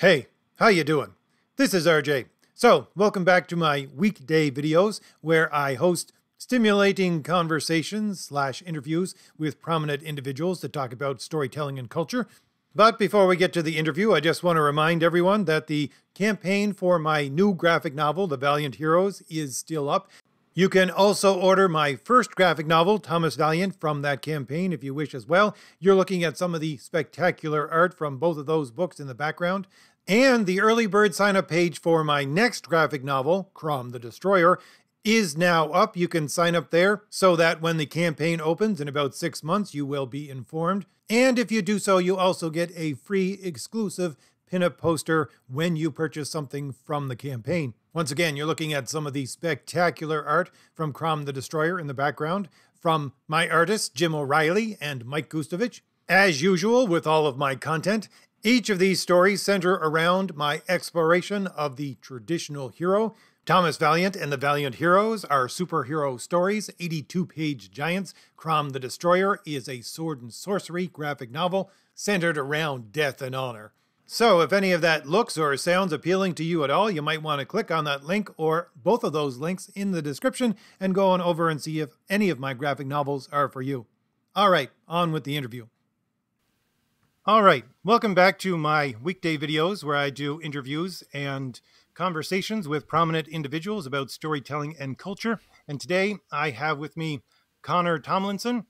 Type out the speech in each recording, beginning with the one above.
Hey, how you doing? This is RJ. So, welcome back to my weekday videos where I host stimulating conversations slash interviews with prominent individuals to talk about storytelling and culture. But before we get to the interview, I just want to remind everyone that the campaign for my new graphic novel, The Valiant Heroes, is still up. You can also order my first graphic novel, Thomas Valiant, from that campaign if you wish as well. You're looking at some of the spectacular art from both of those books in the background. And the early bird sign up page for my next graphic novel, Crom the Destroyer, is now up. You can sign up there so that when the campaign opens in about six months, you will be informed. And if you do so, you also get a free exclusive pinup poster when you purchase something from the campaign. Once again, you're looking at some of the spectacular art from Crom the Destroyer in the background from my artists, Jim O'Reilly and Mike Gustovich. As usual with all of my content, each of these stories center around my exploration of the traditional hero. Thomas Valiant and the Valiant Heroes are superhero stories, 82 page giants. Crom the Destroyer is a sword and sorcery graphic novel centered around death and honor. So, if any of that looks or sounds appealing to you at all, you might want to click on that link or both of those links in the description and go on over and see if any of my graphic novels are for you. All right, on with the interview. All right, welcome back to my weekday videos where I do interviews and conversations with prominent individuals about storytelling and culture. And today I have with me Connor Tomlinson,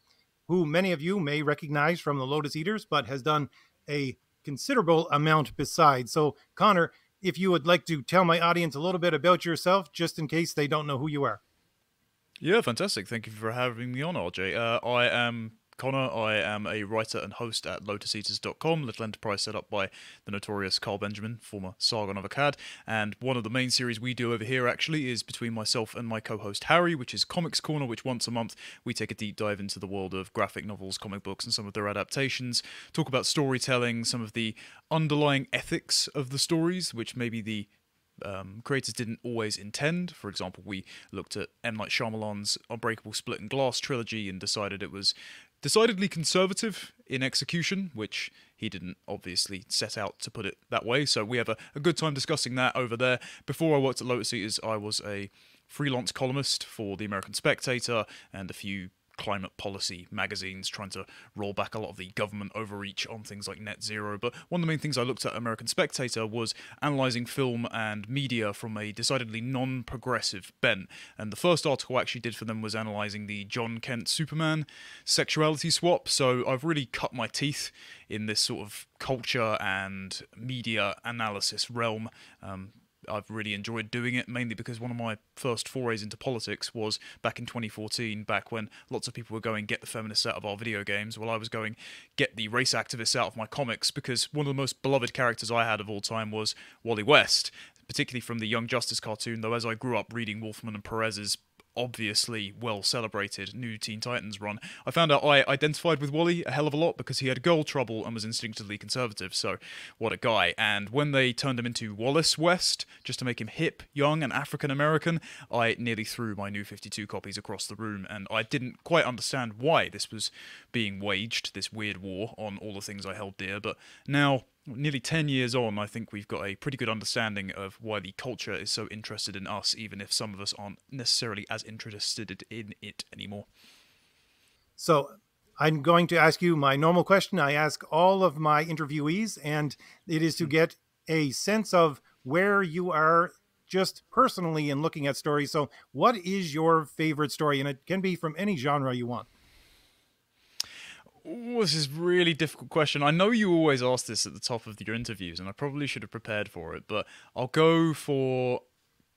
who many of you may recognize from the Lotus Eaters, but has done a considerable amount besides. So, Connor, if you would like to tell my audience a little bit about yourself, just in case they don't know who you are. Yeah, fantastic. Thank you for having me on, RJ. Uh, I am Connor. I am a writer and host at lotuseaters.com, little enterprise set up by the notorious Carl Benjamin, former Sargon of Akkad. And one of the main series we do over here actually is between myself and my co host Harry, which is Comics Corner, which once a month we take a deep dive into the world of graphic novels, comic books, and some of their adaptations, talk about storytelling, some of the underlying ethics of the stories, which maybe the um, creators didn't always intend. For example, we looked at M. Night Shyamalan's Unbreakable Split and Glass trilogy and decided it was decidedly conservative in execution, which he didn't obviously set out to put it that way. So we have a, a good time discussing that over there. Before I worked at Lotus Eaters, I was a freelance columnist for the American Spectator and a few climate policy magazines trying to roll back a lot of the government overreach on things like net zero. But one of the main things I looked at American Spectator was analysing film and media from a decidedly non progressive bent. And the first article I actually did for them was analysing the Jon Kent Superman sexuality swap. So I've really cut my teeth in this sort of culture and media analysis realm. Um, I've really enjoyed doing it, mainly because one of my first forays into politics was back in 2014, back when lots of people were going, get the feminists out of our video games. while I was going, get the race activists out of my comics, because one of the most beloved characters I had of all time was Wally West, particularly from the Young Justice cartoon, though as I grew up reading Wolfman and Perez's obviously well celebrated new Teen Titans run, I found out I identified with Wally a hell of a lot because he had girl trouble and was instinctively conservative. So, what a guy. And when they turned him into Wallace West, just to make him hip, young, and African American, I nearly threw my new 52 copies across the room and I didn't quite understand why this was being waged, this weird war on all the things I held dear. But now, nearly 10 years on, I think we've got a pretty good understanding of why the culture is so interested in us, even if some of us aren't necessarily as interested in it anymore. So, I'm going to ask you my normal question I ask all of my interviewees, and it is to mm-hmm. get a sense of where you are just personally in looking at stories. So, what is your favorite story? And it can be from any genre you want. Ooh, this is really difficult question. I know you always ask this at the top of your interviews, and I probably should have prepared for it, but I'll go for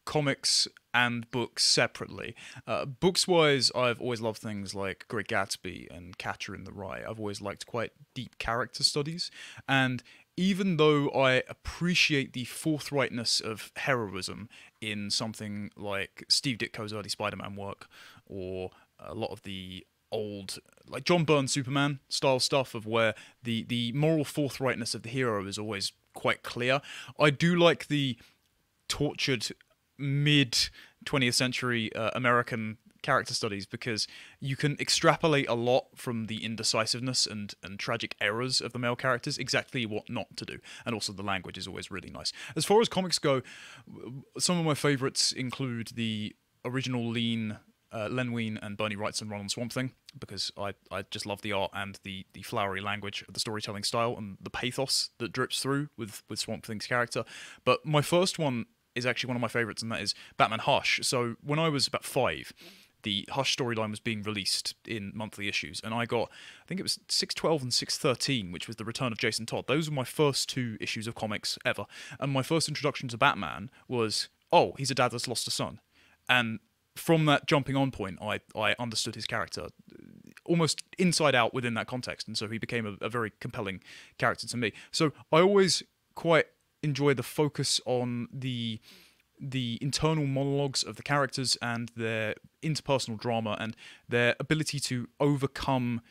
comics and books separately. Uh, books wise, I've always loved things like Great Gatsby and Catcher in the Rye. I've always liked quite deep character studies, and even though I appreciate the forthrightness of heroism in something like Steve Ditko's early Spider Man work, or a lot of the old like John Byrne Superman style stuff of where the the moral forthrightness of the hero is always quite clear. I do like the tortured mid 20th century uh, American character studies because you can extrapolate a lot from the indecisiveness and, and tragic errors of the male characters, exactly what not to do. And also, the language is always really nice. As far as comics go, some of my favorites include the original lean uh, Len Wein and Bernie Wrightson run on Swamp Thing because I, I just love the art and the, the flowery language of the storytelling style and the pathos that drips through with, with Swamp Thing's character. But my first one is actually one of my favorites, and that is Batman Hush. So when I was about five, the Hush storyline was being released in monthly issues, and I got, I think it was 612 and 613, which was the return of Jason Todd. Those were my first two issues of comics ever. And my first introduction to Batman was, oh, he's a dad that's lost a son. And from that jumping on point, I, I understood his character uh, almost inside out within that context, and so he became a, a very compelling character to me. So I always quite enjoy the focus on the the internal monologues of the characters and their interpersonal drama and their ability to overcome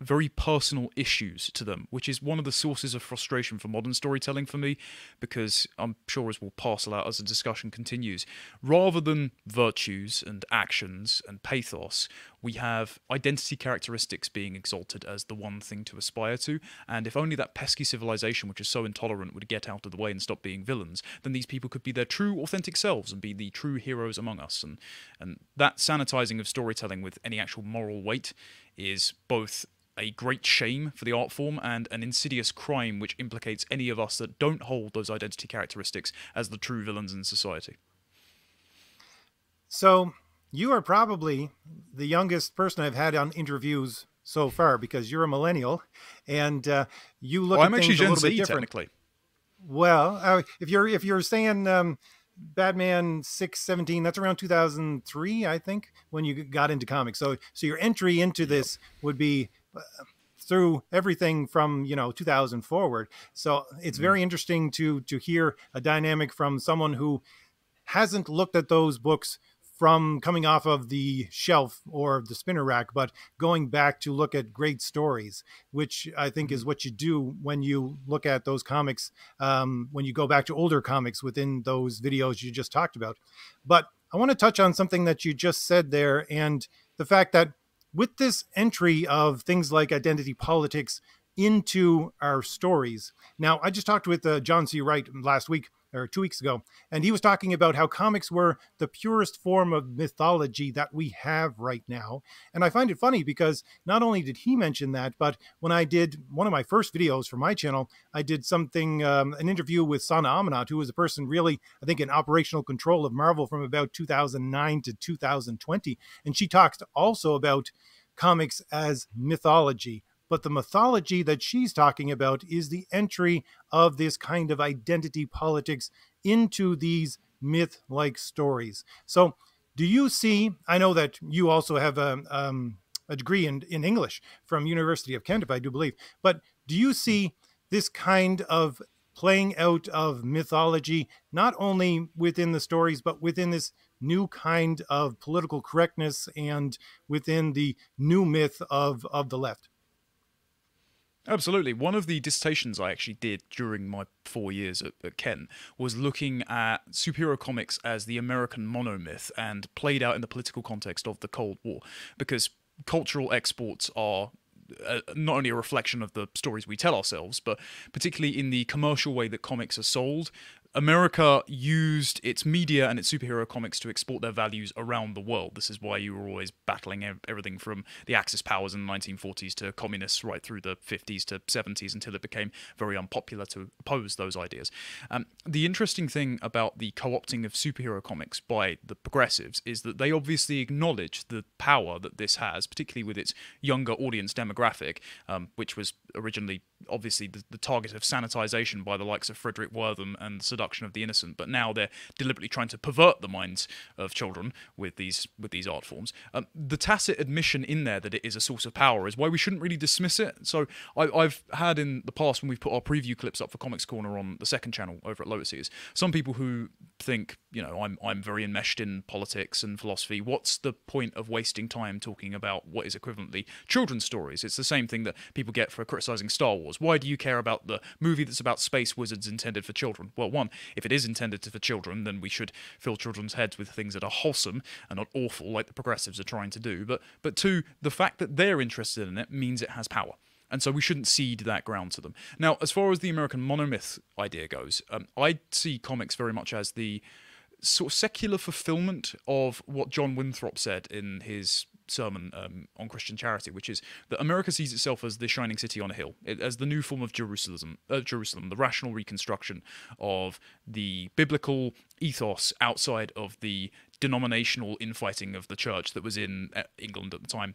very personal issues to them, which is one of the sources of frustration for modern storytelling for me, because I'm sure as we'll parcel out as the discussion continues, rather than virtues and actions and pathos, we have identity characteristics being exalted as the one thing to aspire to. And if only that pesky civilization, which is so intolerant, would get out of the way and stop being villains, then these people could be their true, authentic selves and be the true heroes among us. And and that sanitizing of storytelling with any actual moral weight is both a great shame for the art form and an insidious crime which implicates any of us that don't hold those identity characteristics as the true villains in society. So, you are probably the youngest person I've had on interviews so far because you're a millennial and uh, you look well, at I'm things a little Z, bit different. Technically. Well, uh, if you're if you're saying um, Batman 617 that's around 2003 I think when you got into comics. So so your entry into this would be through everything from you know 2000 forward so it's very mm-hmm. interesting to to hear a dynamic from someone who hasn't looked at those books from coming off of the shelf or the spinner rack, but going back to look at great stories, which I think is mm-hmm. what you do when you look at those comics, um, when you go back to older comics within those videos you just talked about. But I want to touch on something that you just said there and the fact that with this entry of things like identity politics into our stories. Now, I just talked with uh, John C. Wright last week or two weeks ago, and he was talking about how comics were the purest form of mythology that we have right now. And I find it funny because not only did he mention that, but when I did one of my first videos for my channel, I did something, um, an interview with Sana Amanat, who was a person really, I think, in operational control of Marvel from about 2009 to 2020. And she talks also about comics as mythology but the mythology that she's talking about is the entry of this kind of identity politics into these myth like stories. So, do you see? I know that you also have a, um, a degree in, in English from University of Kent, if I do believe, but do you see this kind of playing out of mythology, not only within the stories, but within this new kind of political correctness and within the new myth of, of the left? Absolutely. One of the dissertations I actually did during my four years at, at, Kent was looking at superhero comics as the American monomyth and played out in the political context of the Cold War. Because cultural exports are uh, not only a reflection of the stories we tell ourselves, but particularly in the commercial way that comics are sold, America used its media and its superhero comics to export their values around the world. This is why you were always battling everything from the Axis powers in the 1940s to communists right through the 50s to 70s until it became very unpopular to oppose those ideas. Um, the interesting thing about the co opting of superhero comics by the progressives is that they obviously acknowledge the power that this has, particularly with its younger audience demographic, um, which was originally obviously the, the target of sanitization by the likes of Fredric Wertham and of the innocent, but now they're deliberately trying to pervert the minds of children with these with these art forms. Um, the tacit admission in there that it is a source of power is why we shouldn't really dismiss it. So I, have had in the past when we've put our preview clips up for Comics Corner on the second channel over at Lotus Eaters, some people who think you know I'm I'm very enmeshed in politics and philosophy. What's the point of wasting time talking about what is equivalently children's stories? It's the same thing that people get for criticizing Star Wars. Why do you care about the movie that's about space wizards intended for children? Well, one, if it is intended for children, then we should fill children's heads with things that are wholesome and not awful, like the progressives are trying to do. But but two, the fact that they're interested in it means it has power. And so we shouldn't cede that ground to them. Now, as far as the American monomyth idea goes, um, I see comics very much as the sort of secular fulfillment of what John Winthrop said in his sermon um, on Christian charity, which is that America sees itself as the shining city on a hill, as the new form of Jerusalem, uh, Jerusalem, the rational reconstruction of the biblical ethos outside of the denominational infighting of the church that was in uh, England at the time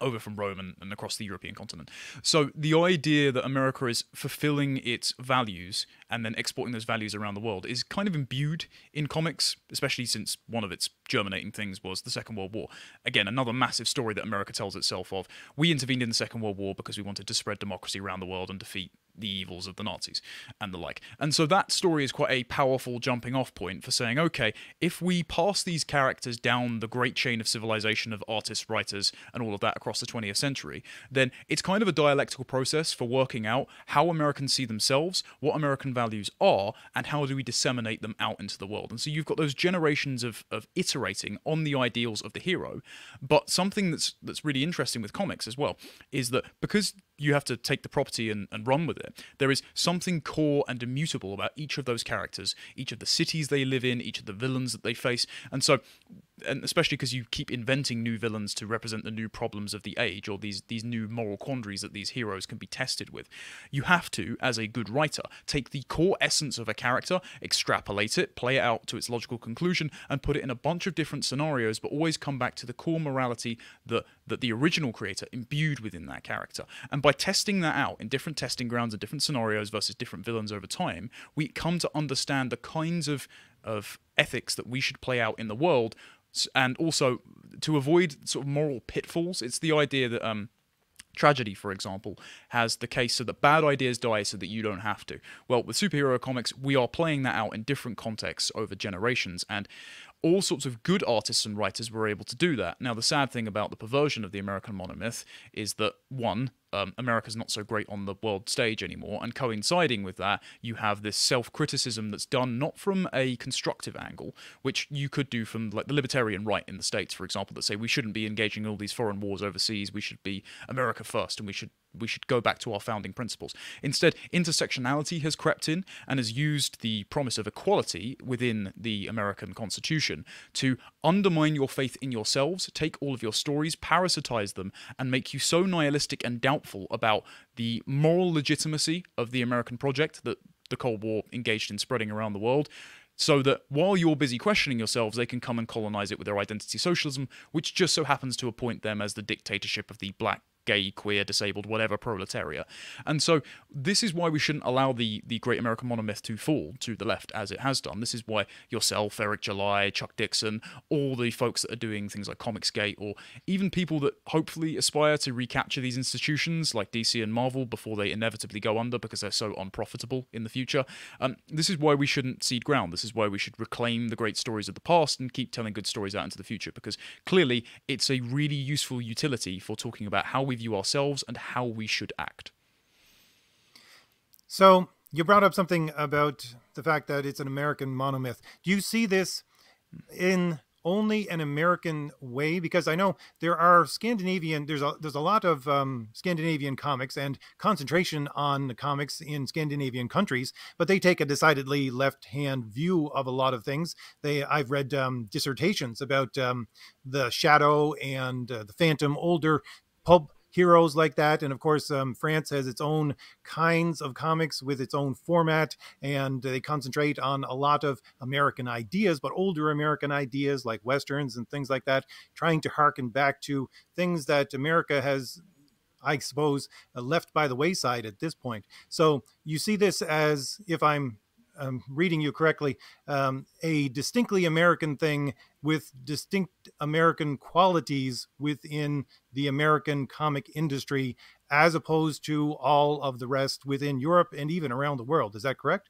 over from Rome and, and, across the European continent. So the idea that America is fulfilling its values and then exporting those values around the world is kind of imbued in comics, especially since one of its germinating things was the Second World War. Again, another massive story that America tells itself of. We intervened in the Second World War because we wanted to spread democracy around the world and defeat the evils of the Nazis and the like. And so that story is quite a powerful jumping off point for saying, okay, if we pass these characters down the great chain of civilization of artists, writers, and all of that across the 20th century, then it's kind of a dialectical process for working out how Americans see themselves, what American values are, and how do we disseminate them out into the world. And so you've got those generations of, of iterating on the ideals of the hero. But something that's that's really interesting with comics as well is that because you have to take the property and, and run with it. There is something core and immutable about each of those characters, each of the cities they live in, each of the villains that they face. And so and especially because you keep inventing new villains to represent the new problems of the age or these these new moral quandaries that these heroes can be tested with you have to as a good writer take the core essence of a character extrapolate it play it out to its logical conclusion and put it in a bunch of different scenarios but always come back to the core morality that that the original creator imbued within that character and by testing that out in different testing grounds and different scenarios versus different villains over time we come to understand the kinds of of ethics that we should play out in the world and also to avoid sort of moral pitfalls. It's the idea that um, tragedy, for example, has the case so that bad ideas die so that you don't have to. Well, with superhero comics, we are playing that out in different contexts over generations, and all sorts of good artists and writers were able to do that. Now, the sad thing about the perversion of the American monomyth is that, one, um, America's not so great on the world stage anymore. And coinciding with that, you have this self criticism that's done not from a constructive angle, which you could do from like the libertarian right in the States, for example, that say we shouldn't be engaging in all these foreign wars overseas, we should be America first, and we should we should go back to our founding principles. Instead, intersectionality has crept in and has used the promise of equality within the American Constitution to undermine your faith in yourselves, take all of your stories, parasitize them, and make you so nihilistic and doubtful about the moral legitimacy of the American project that the Cold War engaged in spreading around the world so that while you're busy questioning yourselves, they can come and colonize it with their identity socialism, which just so happens to appoint them as the dictatorship of the black gay, queer, disabled, whatever proletariat. And so this is why we shouldn't allow the the great American monomyth to fall to the left as it has done. This is why yourself, Eric July, Chuck Dixon, all the folks that are doing things like Comicsgate, or even people that hopefully aspire to recapture these institutions like DC and Marvel before they inevitably go under because they're so unprofitable in the future. Um, this is why we shouldn't cede ground. This is why we should reclaim the great stories of the past and keep telling good stories out into the future because clearly it's a really useful utility for talking about how we we view ourselves and how we should act. So you brought up something about the fact that it's an American monomyth. Do you see this in only an American way? Because I know there are Scandinavian. There's a there's a lot of um, Scandinavian comics and concentration on the comics in Scandinavian countries, but they take a decidedly left-hand view of a lot of things. They I've read um, dissertations about um, the Shadow and uh, the Phantom, older pulp heroes like that. And of course, um, France has its own kinds of comics with its own format, and they concentrate on a lot of American ideas, but older American ideas like westerns and things like that, trying to harken back to things that America has I suppose, uh, left by the wayside at this point. So you see this as, if I'm um, reading you correctly, um, a distinctly American thing with distinct American qualities within the American comic industry, as opposed to all of the rest within Europe and even around the world. Is that correct?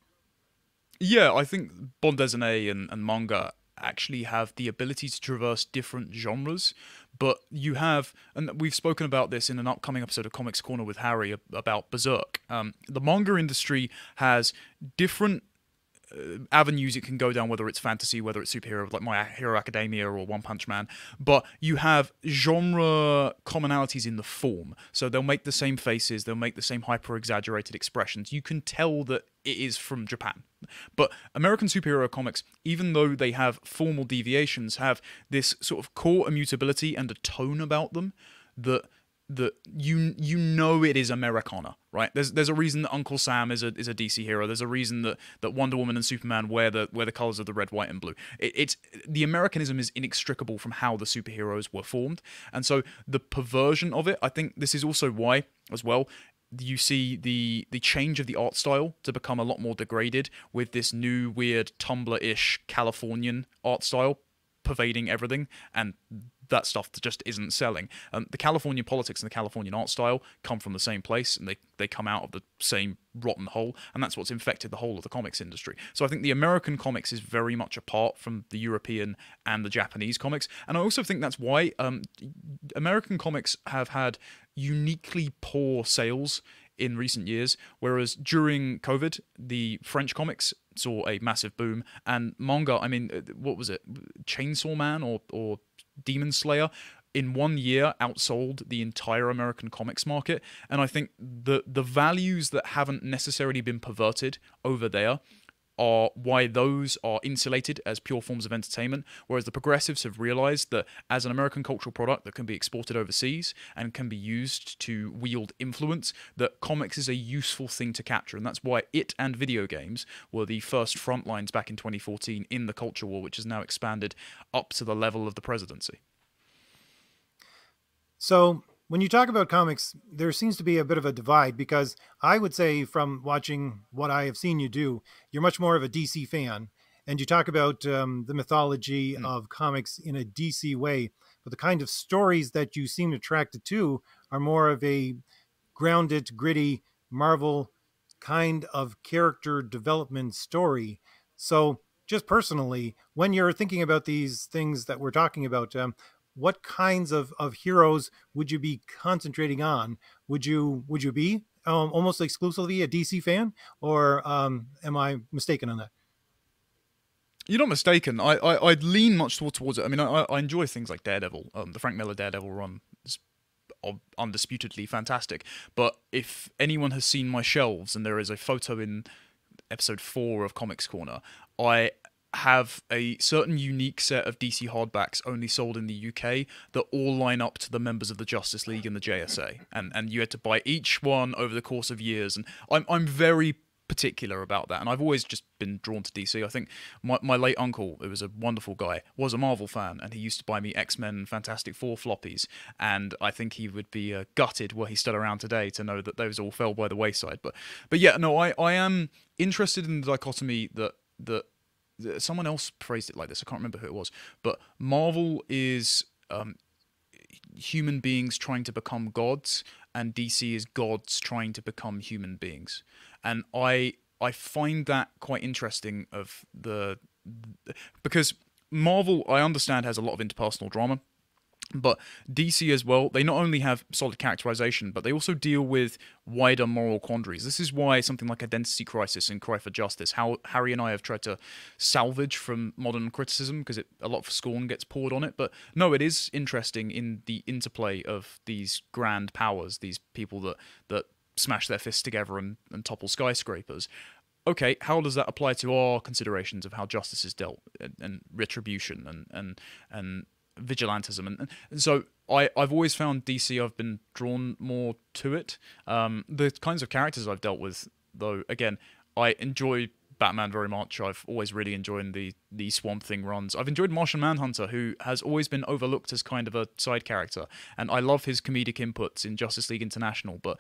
Yeah, I think bande dessinée and, and manga actually have the ability to traverse different genres but you have and we've spoken about this in an upcoming episode of comics corner with harry about berserk um, the manga industry has different Uh, avenues it can go down, whether it's fantasy, whether it's superhero, like My Hero Academia or One Punch Man. But you have genre commonalities in the form. So they'll make the same faces, they'll make the same hyper exaggerated expressions. You can tell that it is from Japan. But American superhero comics, even though they have formal deviations, have this sort of core immutability and a tone about them that that you you know it is Americana, right? There's there's a reason that Uncle Sam is a is a DC hero. There's a reason that, that Wonder Woman and Superman wear the wear the colors of the red, white, and blue. It, it's the Americanism is inextricable from how the superheroes were formed, and so the perversion of it. I think this is also why, as well, you see the the change of the art style to become a lot more degraded with this new weird Tumblr-ish Californian art style pervading everything, and that stuff just isn't selling. Um, the Californian politics and the Californian art style come from the same place, and they they come out of the same rotten hole, and that's what's infected the whole of the comics industry. So I think the American comics is very much apart from the European and the Japanese comics, and I also think that's why um, American comics have had uniquely poor sales in recent years, whereas during COVID, the French comics saw a massive boom, and manga. I mean, uh, what was it, Chainsaw Man or or Demon Slayer? In one year, outsold the entire American comics market, and I think the the values that haven't necessarily been perverted over there are why those are insulated as pure forms of entertainment, whereas the progressives have realized that as an American cultural product that can be exported overseas and can be used to wield influence, that comics is a useful thing to capture. And that's why it and video games were the first front lines back in 2014 in the culture war, which has now expanded up to the level of the presidency. So when you talk about comics, there seems to be a bit of a divide because I would say, from watching what I have seen you do, you're much more of a DC fan, and you talk about um, the mythology mm. of comics in a DC way. But the kind of stories that you seem attracted to are more of a grounded, gritty Marvel kind of character development story. So, just personally, when you're thinking about these things that we're talking about, um, what kinds of, of heroes would you be concentrating on? Would you would you be um, almost exclusively a DC fan, or um, am I mistaken on that? You're not mistaken. I, I would lean much towards it. I mean, I, I enjoy things like Daredevil. Um, the Frank Miller Daredevil run is undisputedly fantastic. But if anyone has seen my shelves and there is a photo in episode four of Comics Corner, I have a certain unique set of DC hardbacks only sold in the UK that all line up to the members of the Justice League and the JSA, and and you had to buy each one over the course of years. And I'm I'm very particular about that, and I've always just been drawn to DC. I think my my late uncle, who was a wonderful guy, was a Marvel fan, and he used to buy me X Men, Fantastic Four floppies, and I think he would be uh, gutted were he still around today to know that those all fell by the wayside. But but yeah, no, I I am interested in the dichotomy that that someone else phrased it like this. I can't remember who it was, but Marvel is um, human beings trying to become gods, and DC is gods trying to become human beings. And I I find that quite interesting. Of the because Marvel, I understand, has a lot of interpersonal drama. But DC as well, they not only have solid characterization, but they also deal with wider moral quandaries. This is why something like Identity Crisis and Cry for Justice, how Harry and I have tried to salvage from modern criticism because a lot of scorn gets poured on it. But no, it is interesting in the interplay of these grand powers, these people that that smash their fists together and, and topple skyscrapers okay, how does that apply to our considerations of how justice is dealt and, and retribution and and and vigilantism, and, and so I I've always found DC. I've been drawn more to it. Um, the kinds of characters I've dealt with, though, again, I enjoy Batman very much. I've always really enjoyed the the Swamp Thing runs. I've enjoyed Martian Manhunter, who has always been overlooked as kind of a side character, and I love his comedic inputs in Justice League International. But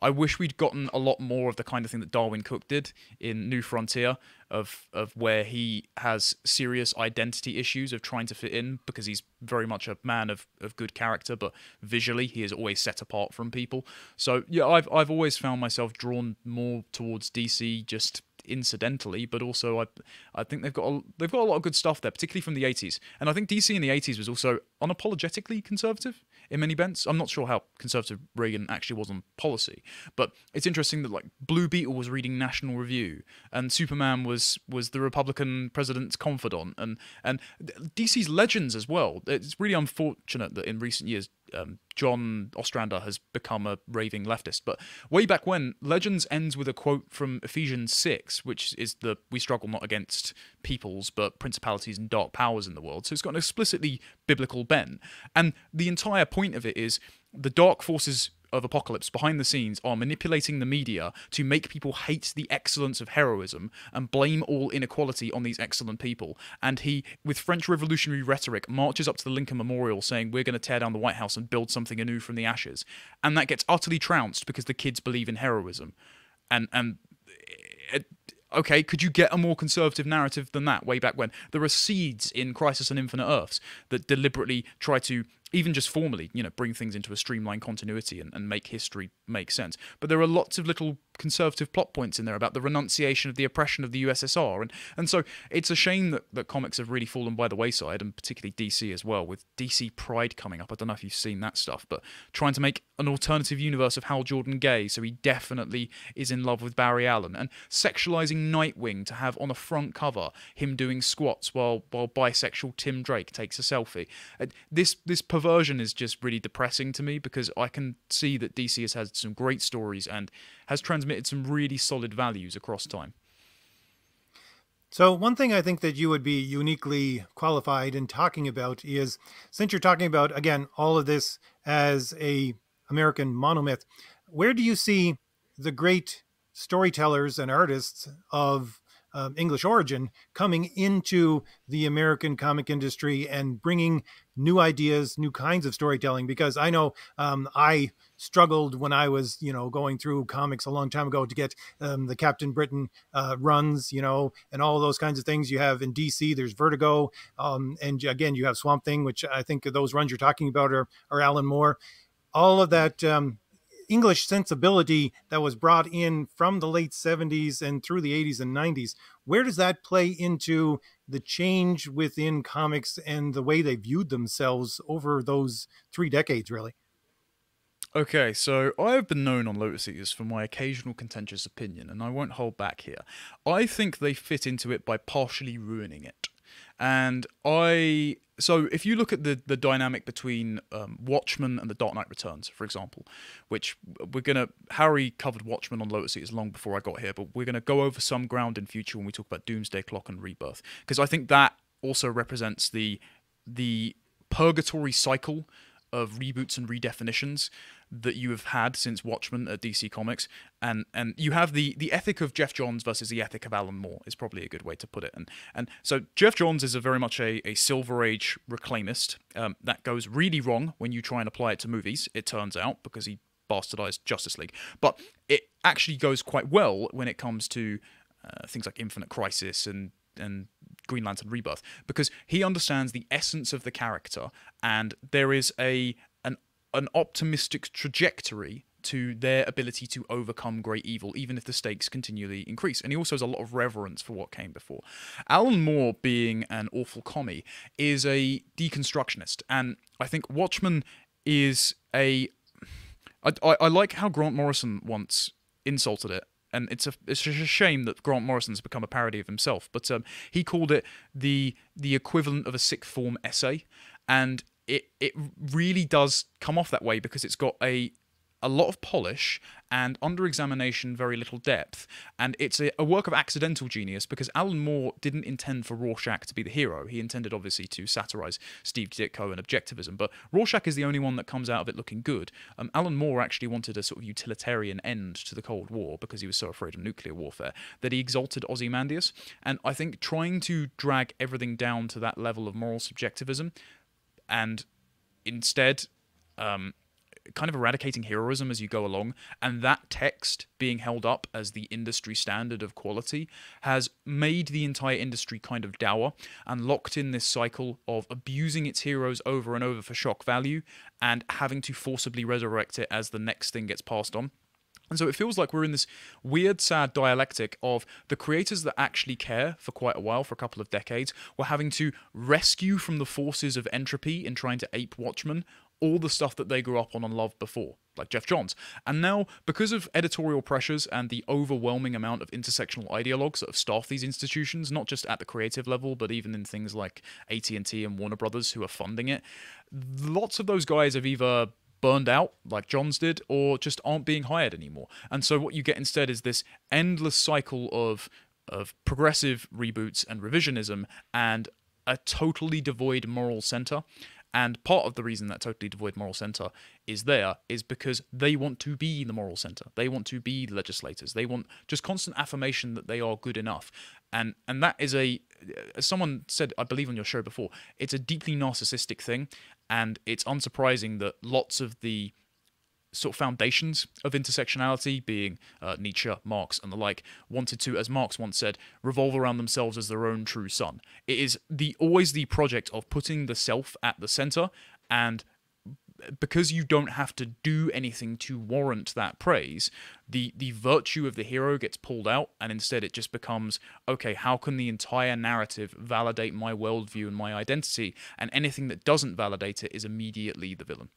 I wish we'd gotten a lot more of the kind of thing that Darwyn Cooke did in New Frontier, of of where he has serious identity issues of trying to fit in because he's very much a man of, of good character, but visually he is always set apart from people. So yeah, I've I've always found myself drawn more towards DC just incidentally, but also I I think they've got a, they've got a lot of good stuff there, particularly from the 80s. And I think DC in the 80s was also unapologetically conservative in many bents. I'm not sure how conservative Reagan actually was on policy, but it's interesting that like Blue Beetle was reading National Review and Superman was was the Republican president's confidant and and DC's legends as well. It's really unfortunate that in recent years um, John Ostrander has become a raving leftist. But way back when, Legends ends with a quote from Ephesians 6, which is the we struggle not against peoples, but principalities and dark powers in the world. So it's got an explicitly biblical bent. And the entire point of it is the dark forces of Apokolips behind the scenes are manipulating the media to make people hate the excellence of heroism and blame all inequality on these excellent people. And he, with French revolutionary rhetoric, marches up to the Lincoln Memorial saying, We're going to tear down the White House and build something anew from the ashes. And that gets utterly trounced because the kids believe in heroism. And, and, it, okay, could you get a more conservative narrative than that way back when? There are seeds in Crisis on Infinite Earths that deliberately try to even just formally, you know, bring things into a streamlined continuity and, and make history make sense. But there are lots of little conservative plot points in there about the renunciation of the oppression of the USSR. And and so it's a shame that, that comics have really fallen by the wayside, and particularly DC as well, with DC Pride coming up. I don't know if you've seen that stuff, but trying to make an alternative universe of Hal Jordan gay, so he definitely is in love with Barry Allen, and sexualizing Nightwing to have on a front cover him doing squats while while bisexual Tim Drake takes a selfie. This this perversion is just really depressing to me because I can see that DC has had some great stories and has transmitted some really solid values across time. So, one thing I think that you would be uniquely qualified in talking about is since you're talking about, again, all of this as a American monomyth, where do you see the great storytellers and artists of um, English origin coming into the American comic industry and bringing new ideas, new kinds of storytelling. Because I know um, I struggled when I was, you know, going through comics a long time ago to get um, the Captain Britain uh, runs, you know, and all those kinds of things. You have in DC, there's Vertigo, um, and again, you have Swamp Thing, which I think those runs you're talking about are, are Alan Moore. All of that um, English sensibility that was brought in from the late 70s and through the 80s and 90s. Where does that play into the change within comics and the way they viewed themselves over those three decades, really? Okay, so I have been known on Lotus Eaters for my occasional contentious opinion, and I won't hold back here. I think they fit into it by partially ruining it. And I so if you look at the the dynamic between um, Watchmen and the Dark Knight Returns, for example, which we're gonna Harry covered Watchmen on Lotus Eaters long before I got here, but we're gonna go over some ground in future when we talk about Doomsday Clock and Rebirth, because I think that also represents the the purgatory cycle of reboots and redefinitions that you have had since Watchmen at DC Comics, and and you have the the ethic of Geoff Johns versus the ethic of Alan Moore is probably a good way to put it. And and so Geoff Johns is a very much a, a Silver Age reclaimist. Um, that goes really wrong when you try and apply it to movies. It turns out because he bastardized Justice League, but it actually goes quite well when it comes to uh, things like Infinite Crisis and and Green Lantern Rebirth because he understands the essence of the character and there is a an optimistic trajectory to their ability to overcome great evil, even if the stakes continually increase. And he also has a lot of reverence for what came before. Alan Moore, being an awful commie, is a deconstructionist, and I think Watchmen is a. I, I, I like how Grant Morrison once insulted it and it's a it's a shame that Grant Morrison's become a parody of himself. But um, he called it the the equivalent of a sixth form essay, and it it really does come off that way because it's got a a lot of polish and under examination very little depth. And it's a, a, work of accidental genius because alan moore didn't intend for rorschach to be the hero. He intended obviously to satirize steve ditko and objectivism. But rorschach is the only one that comes out of it looking good. Um, alan moore actually wanted a sort of utilitarian end to the cold war because he was so afraid of nuclear warfare that he exalted ozymandias. And i think trying to drag everything down to that level of moral subjectivism and instead um, kind of eradicating heroism as you go along, and that text being held up as the industry standard of quality has made the entire industry kind of dour and locked in this cycle of abusing its heroes over and over for shock value and having to forcibly resurrect it as the next thing gets passed on. And so it feels like we're in this weird, sad dialectic of the creators that actually care for quite a while, for a couple of decades, were having to rescue from the forces of entropy in trying to ape Watchmen, all the stuff that they grew up on and loved before, like Geoff Johns. And now, because of editorial pressures and the overwhelming amount of intersectional ideologues that have staffed these institutions, not just at the creative level, but even in things like AT&T and Warner Brothers who are funding it, lots of those guys have either burned out like Johns did or just aren't being hired anymore. And so what you get instead is this endless cycle of of progressive reboots and revisionism and a totally devoid moral center. And part of the reason that totally devoid moral center is there is because they want to be the moral center. They want to be the legislators. They want just constant affirmation that they are good enough. And and that is a as someone said I believe on your show before, it's a deeply narcissistic thing and it's unsurprising that lots of the sort of foundations of intersectionality, being uh, Nietzsche, Marx, and the like, wanted to, as Marx once said, revolve around themselves as their own true sun. It is the always the project of putting the self at the center, and because you don't have to do anything to warrant that praise, the the virtue of the hero gets pulled out, and instead it just becomes okay. How can the entire narrative validate my worldview and my identity? And anything that doesn't validate it is immediately the villain.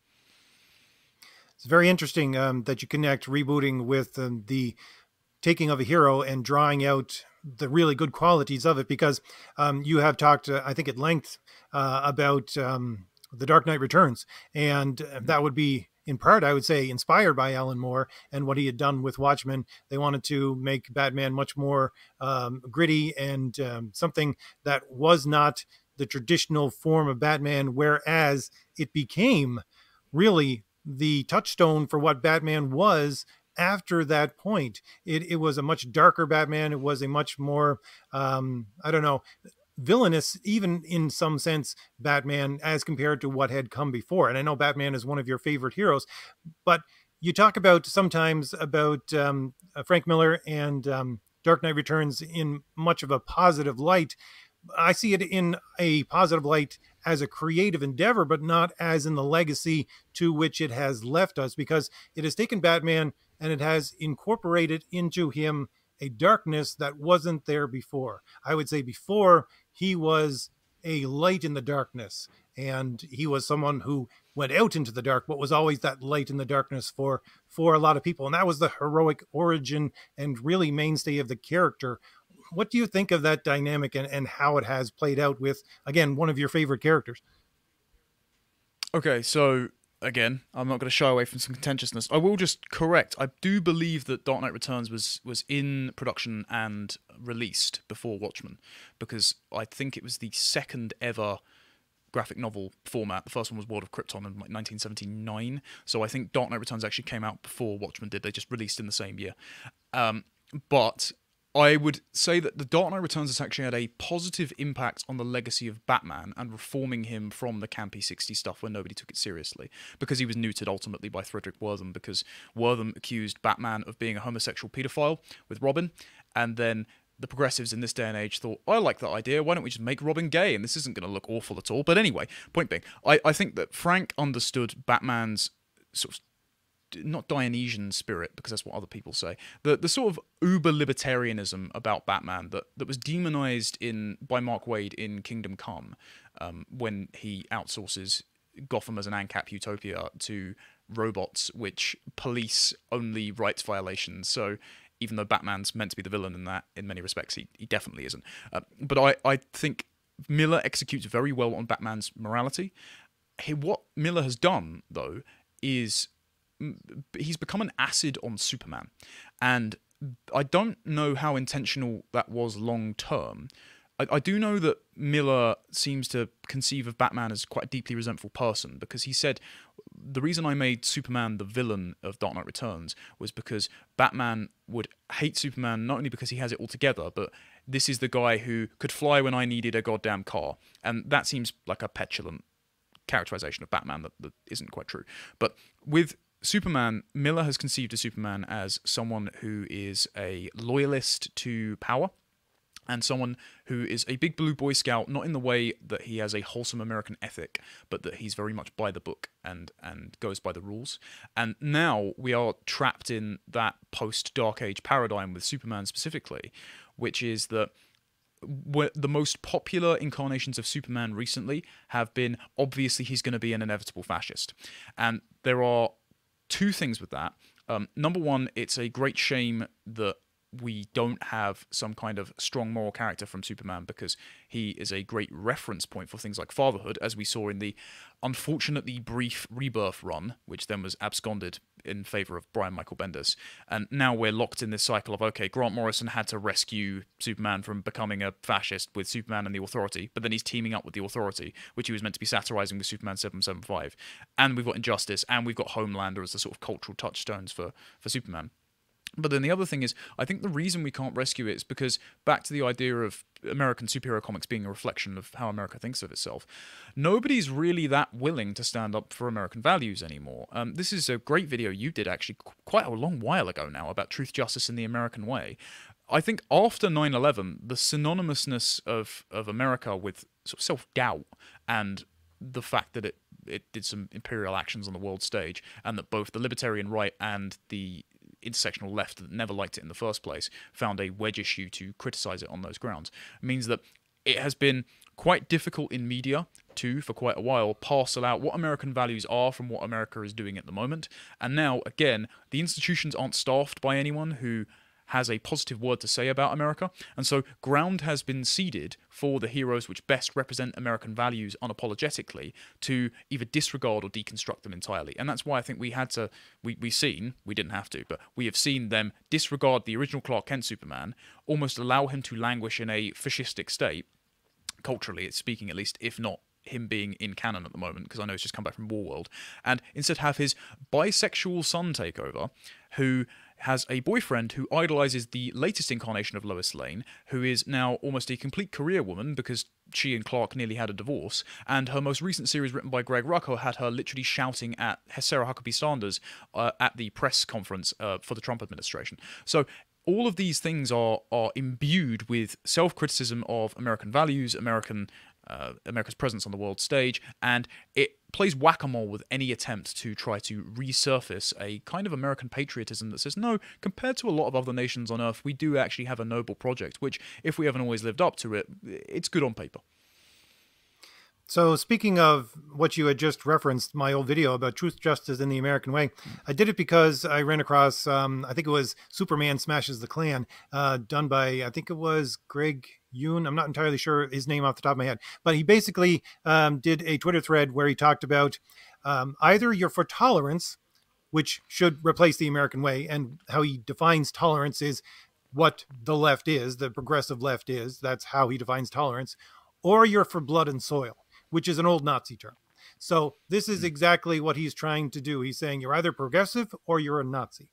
It's very interesting um, that you connect rebooting with um, the taking of a hero and drawing out the really good qualities of it because um, you have talked, uh, I think, at length uh, about um, the Dark Knight Returns, and uh, that would be in part, I would say, inspired by Alan Moore and what he had done with Watchmen. They wanted to make Batman much more um, gritty and um, something that was not the traditional form of Batman, whereas it became really the touchstone for what Batman was after that point. It, it was a much darker Batman. It was a much more, um, I don't know, villainous, even in some sense, Batman as compared to what had come before. And I know Batman is one of your favorite heroes, but you talk about sometimes about um, uh, Frank Miller and um, Dark Knight Returns in much of a positive light. I see it in a positive light as a creative endeavor, but not as in the legacy to which it has left us, because it has taken Batman and it has incorporated into him a darkness that wasn't there before. I would say before he was a light in the darkness, and he was someone who went out into the dark, but was always that light in the darkness for for a lot of people, and that was the heroic origin and really mainstay of the character what do you think of that dynamic and, and how it has played out with again one of your favorite characters? Okay, so again, I'm not going to shy away from some contentiousness. I will just correct. I do believe that Dark Knight Returns was was in production and released before Watchmen, because I think it was the second ever graphic novel format. The first one was World of Krypton in 1979. So I think Dark Knight Returns actually came out before Watchmen did. They just released in the same year. Um, but I would say that The Dark Knight Returns has actually had a positive impact on the legacy of Batman and reforming him from the campy 60 stuff where nobody took it seriously because he was neutered ultimately by Fredric Wertham because Wertham accused Batman of being a homosexual pedophile with Robin and then the progressives in this day and age thought, I like that idea, why don't we just make Robin gay? And this isn't going to look awful at all. But anyway, point being, I, I think that Frank understood Batman's sort of not Dionysian spirit because that's what other people say. The the sort of uber libertarianism about Batman that, that was demonized in by Mark Waid in Kingdom Come, um, when he outsources Gotham as an ANCAP utopia to robots which police only rights violations. So even though Batman's meant to be the villain in that, in many respects, he, he definitely isn't. Uh, but I, I think Miller executes very well on Batman's morality. He, what Miller has done, though, is he's become an acid on Superman, and I don't know how intentional that was long term. I, I, do know that Miller seems to conceive of Batman as quite a deeply resentful person because he said the reason I made Superman the villain of Dark Knight Returns was because Batman would hate Superman not only because he has it all together, but this is the guy who could fly when I needed a goddamn car, and that seems like a petulant characterization of Batman that, that isn't quite true. But with Superman, Miller has conceived of Superman as someone who is a loyalist to power and someone who is a big blue boy scout not in the way that he has a wholesome american ethic but that he's very much by the book and and goes by the rules and now we are trapped in that post dark age paradigm with superman specifically which is that the most popular incarnations of Superman recently have been obviously he's going to be an inevitable fascist. And there are two things with that. Um, number one, it's a great shame that we don't have some kind of strong moral character from Superman because he is a great reference point for things like fatherhood, as we saw in the unfortunately brief rebirth run, which then was absconded in favor of Brian Michael Bendis. And now we're locked in this cycle of okay, Grant Morrison had to rescue Superman from becoming a fascist with Superman and the Authority, but then he's teaming up with the Authority, which he was meant to be satirizing with Superman 775. And we've got Injustice, and we've got Homelander as the sort of cultural touchstones for, for Superman. But then the other thing is, I think the reason we can't rescue it is because back to the idea of American superhero comics being a reflection of how America thinks of itself, nobody's really that willing to stand up for American values anymore. Um, this is a great video you did actually quite a long while ago now about truth, justice, and the American way. I think after 9 11, the synonymousness of, of America with sort of self doubt and the fact that it it did some imperial actions on the world stage, and that both the libertarian right and the intersectional left that never liked it in the first place found a wedge issue to criticize it on those grounds it means that it has been quite difficult in media to, for quite a while, parcel out what American values are from what America is doing at the moment. And now, again, the institutions aren't staffed by anyone who has a positive word to say about America. And so ground has been ceded for the heroes which best represent American values unapologetically to either disregard or deconstruct them entirely. And that's why I think we had to, we, we seen, we didn't have to, but we have seen them disregard the original Clark Kent Superman, almost allow him to languish in a fascistic state, culturally it's speaking at least, if not him being in canon at the moment because I know he's just come back from Warworld, and instead have his bisexual son take over, who has a boyfriend who idolizes the latest incarnation of Lois Lane, who is now almost a complete career woman because she and Clark nearly had a divorce, and her most recent series written by Greg Rucka had her literally shouting at Sarah Huckabee Sanders uh, at the press conference uh, for the Trump administration. So all of these things are are imbued with self-criticism of American values, American uh, America's presence on the world stage, and it plays whack-a-mole with any attempt to try to resurface a kind of American patriotism that says, no, compared to a lot of other nations on Earth, we do actually have a noble project, which, if we haven't always lived up to it, it's good on paper. So, speaking of what you had just referenced, my old video about truth, justice, and the American way, I did it because I ran across, um, I think it was Superman Smashes the Klan, uh, done by, I think it was Greg Yoon. I'm not entirely sure his name off the top of my head, but he basically um, did a Twitter thread where he talked about um, either you're for tolerance, which should replace the American way, and how he defines tolerance is what the left is, the progressive left is. That's how he defines tolerance, or you're for blood and soil which is an old Nazi term. So this is mm. exactly what he's trying to do. He's saying you're either progressive or you're a Nazi.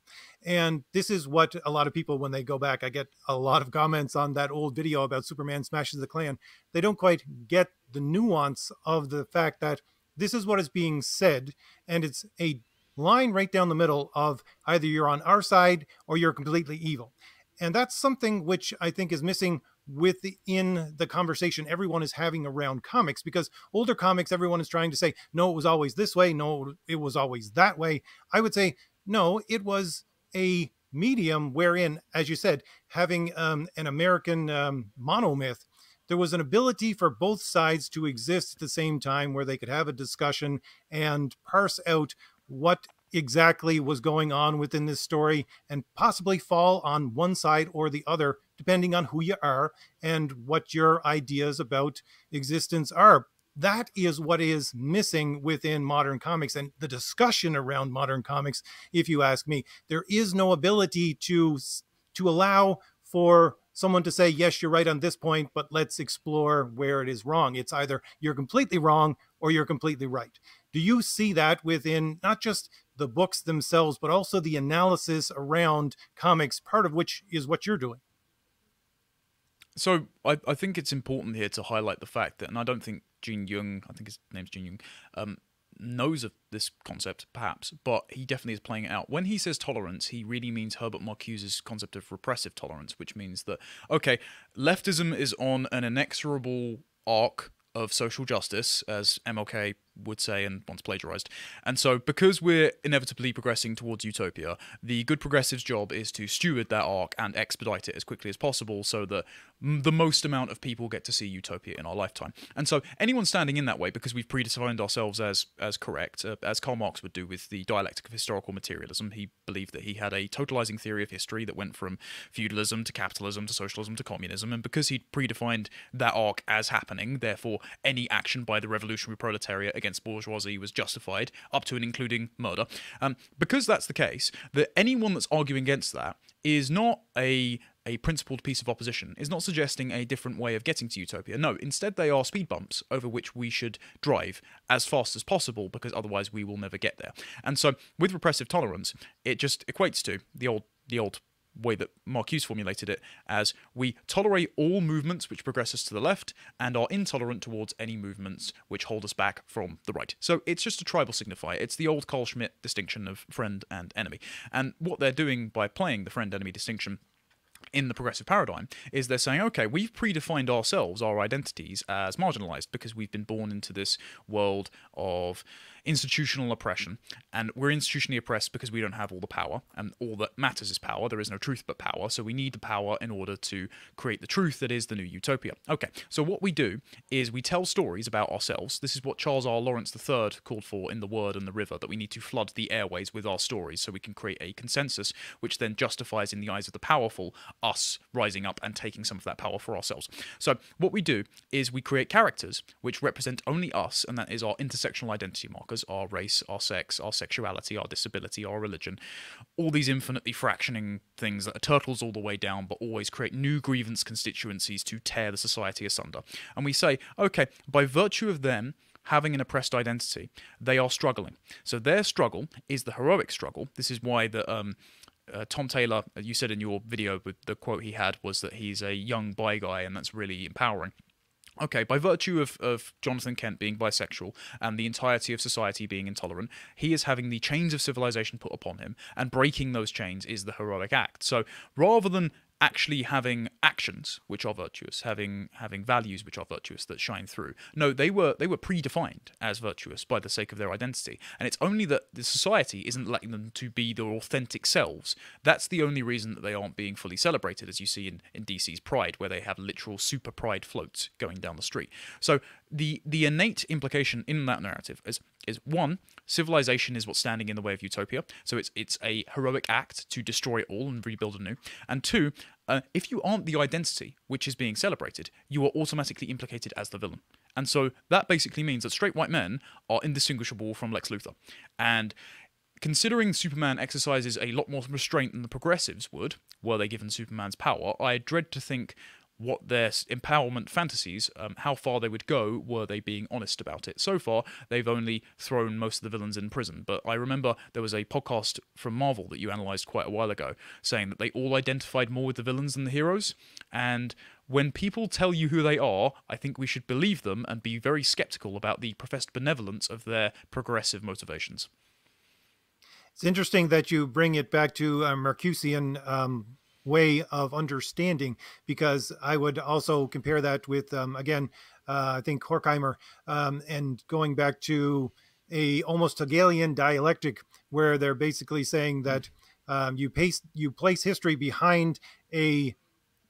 And this is what a lot of people, when they go back, I get a lot of comments on that old video about Superman smashes the Klan. They don't quite get the nuance of the fact that this is what is being said, and it's a line right down the middle of either you're on our side or you're completely evil. And that's something which I think is missing within the conversation everyone is having around comics because older comics everyone is trying to say no it was always this way. No it was always that way. I would say no it was a medium wherein as you said having um, an american um, monomyth there was an ability for both sides to exist at the same time where they could have a discussion and parse out what exactly was going on within this story and possibly fall on one side or the other, depending on who you are and what your ideas about existence are. That is what is missing within modern comics and the discussion around modern comics, if you ask me. There is no ability to to allow for someone to say, yes, you're right on this point, but let's explore where it is wrong. It's either you're completely wrong or you're completely right. Do you see that within not just the books themselves, but also the analysis around comics, part of which is what you're doing? So I, I think it's important here to highlight the fact that, and I don't think Gene Young, I think his name's Gene Young, um, knows of this concept, perhaps, but he definitely is playing it out. When he says tolerance, he really means Herbert Marcuse's concept of repressive tolerance, which means that, okay, leftism is on an inexorable arc of social justice, as MLK would say and once plagiarized. And so, because we're inevitably progressing towards utopia, the good progressive's job is to steward that arc and expedite it as quickly as possible so that the most amount of people get to see utopia in our lifetime. And so, anyone standing in that way, because we've predefined ourselves as as correct, uh, as Karl Marx would do with the dialectic of historical materialism, he believed that he had a totalizing theory of history that went from feudalism to capitalism to socialism to communism. And because he'd predefined that arc as happening, therefore, any action by the revolutionary proletariat against bourgeoisie was justified, up to and including murder. Um, because that's the case, that anyone that's arguing against that is not a a principled piece of opposition is not suggesting a different way of getting to utopia. No, instead they are speed bumps over which we should drive as fast as possible because otherwise we will never get there. And so with repressive tolerance, it just equates to the old the old way that Marcuse formulated it as we tolerate all movements which progress us to the left and are intolerant towards any movements which hold us back from the right. So it's just a tribal signifier. It's the old Carl Schmitt distinction of friend and enemy. And what they're doing by playing the friend enemy distinction in the progressive paradigm is they're saying, okay, we've predefined ourselves, our identities, as marginalized because we've been born into this world of institutional oppression, and we're institutionally oppressed because we don't have all the power, and all that matters is power. There is no truth but power, so we need the power in order to create the truth that is the new utopia. Okay, so what we do is we tell stories about ourselves. This is what Charles R. Lawrence III called for in The Word and the River, that we need to flood the airways with our stories so we can create a consensus, which then justifies in the eyes of the powerful us rising up and taking some of that power for ourselves. So what we do is we create characters which represent only us, and that is our intersectional identity marker our race, our sex, our sexuality, our disability, our religion. All these infinitely fractioning things that are turtles all the way down, but always create new grievance constituencies to tear the society asunder. And we say, okay, by virtue of them, having an oppressed identity, they are struggling. So their struggle is the heroic struggle. This is why the um, uh, Tom Taylor, you said in your video with the quote he had was that he's a young bi guy, and that's really empowering. Okay, by virtue of, of Jonathan Kent being bisexual and the entirety of society being intolerant, he is having the chains of civilization put upon him, and breaking those chains is the heroic act. So rather than actually having actions which are virtuous, having having values which are virtuous that shine through. No, they were they were predefined as virtuous by the sake of their identity, and it's only that the society isn't letting them to be their authentic selves. That's the only reason that they aren't being fully celebrated, as you see in, in DC's Pride, where they have literal super pride floats going down the street. So the the innate implication in that narrative is is one civilization is what's standing in the way of utopia so it's it's a heroic act to destroy all and rebuild anew and two uh, if you aren't the identity which is being celebrated you are automatically implicated as the villain. And so that basically means that straight white men are indistinguishable from lex luthor. And considering Superman exercises a lot more restraint than the progressives would, were they given Superman's power, I dread to think what their empowerment fantasies, um, how far they would go, were they being honest about it. So far, they've only thrown most of the villains in prison. But I remember there was a podcast from Marvel that you analysed quite a while ago saying that they all identified more with the villains than the heroes. And when people tell you who they are, I think we should believe them and be very skeptical about the professed benevolence of their progressive motivations. It's interesting that you bring it back to uh, Marcusean um, way of understanding because I would also compare that with um, again uh, I think Horkheimer um, and going back to a almost Hegelian dialectic where they're basically saying that um, you place you place history behind a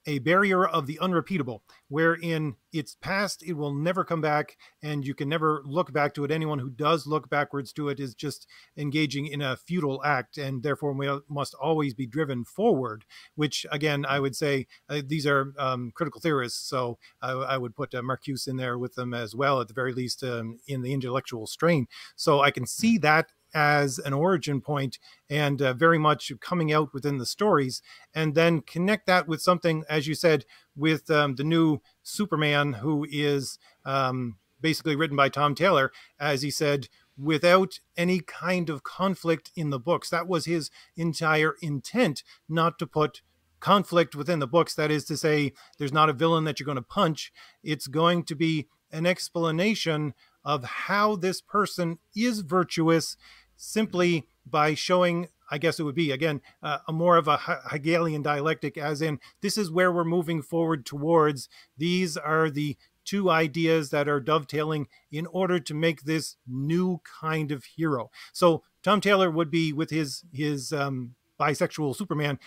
a barrier of the unrepeatable, wherein it's past, it will never come back, and you can never look back to it. Anyone who does look backwards to it is just engaging in a futile act, and therefore we must always be driven forward. Which, again, I would say uh, these are um, critical theorists, so I, I would put uh, Marcuse in there with them as well, at the very least um, in the intellectual strain. So I can see that as an origin point and uh, very much coming out within the stories, and then connect that with something, as you said, with um, the new Superman, who is um, basically written by Tom Taylor, as he said, without any kind of conflict in the books. That was his entire intent, not to put conflict within the books. That is to say, there's not a villain that you're going to punch. It's going to be an explanation of how this person is virtuous simply by showing I guess it would be again uh, a more of a Hegelian dialectic, as in this is where we're moving forward towards. These are the two ideas that are dovetailing in order to make this new kind of hero. So Tom Taylor would be with his his um, bisexual Superman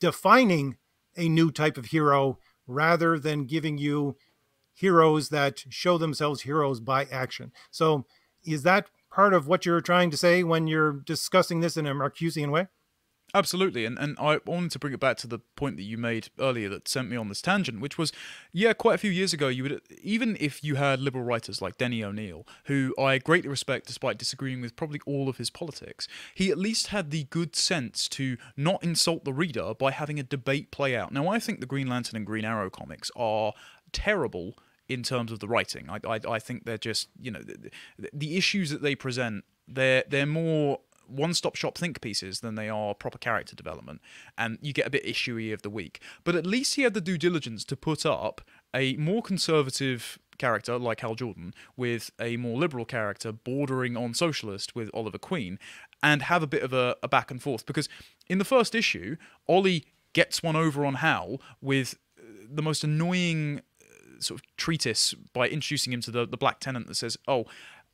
defining a new type of hero rather than giving you heroes that show themselves heroes by action. So is that part of what you're trying to say when you're discussing this in a Marcusian way? Absolutely, and and I wanted to bring it back to the point that you made earlier that sent me on this tangent, which was, yeah, quite a few years ago, you would even if you had liberal writers like Denny O'Neil, who I greatly respect despite disagreeing with probably all of his politics, he at least had the good sense to not insult the reader by having a debate play out. Now, I think the Green Lantern and Green Arrow comics are terrible in terms of the writing. I I, I think they're just you know the, the issues that they present they're they're more one-stop shop think pieces than they are proper character development and you get a bit issuey of the week but at least he had the due diligence to put up a more conservative character like Hal Jordan with a more liberal character bordering on socialist with Oliver Queen and have a bit of a, a back and forth because in the first issue Ollie gets one over on Hal with the most annoying uh, sort of treatise by introducing him to the, the black tenant that says, "Oh,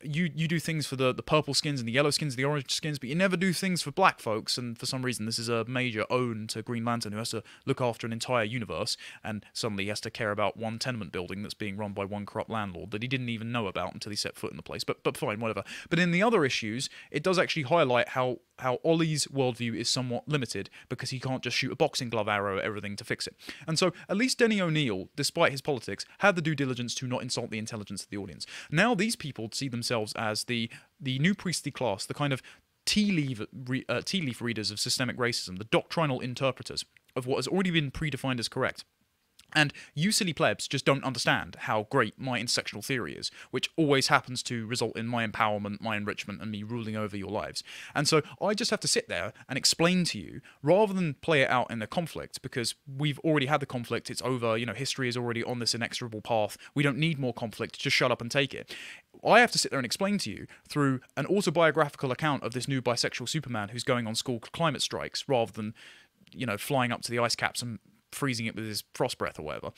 you you do things for the, the purple skins and the yellow skins, the orange skins, but you never do things for black folks. And for some reason, this is a major own to Green Lantern who has to look after an entire universe, and suddenly he has to care about one tenement building that's being run by one corrupt landlord that he didn't even know about until he set foot in the place. But but fine, whatever. But in the other issues, it does actually highlight how how Ollie's worldview is somewhat limited because he can't just shoot a boxing glove arrow at everything to fix it. And so at least Denny O'Neil, despite his politics, had the due diligence to not insult the intelligence of the audience. Now these people see themselves as the the new priestly class, the kind of tea leaf, uh, tea leaf readers of systemic racism, the doctrinal interpreters of what has already been predefined as correct. And you silly plebs just don't understand how great my intersectional theory is, which always happens to result in my empowerment, my enrichment, and me ruling over your lives. And so I just have to sit there and explain to you, rather than play it out in the conflict, because we've already had the conflict, it's over, you know, history is already on this inexorable path. We don't need more conflict, just shut up and take it. I have to sit there and explain to you through an autobiographical account of this new bisexual Superman who's going on school climate strikes rather than, you know, flying up to the ice caps and freezing it with his frost breath or whatever.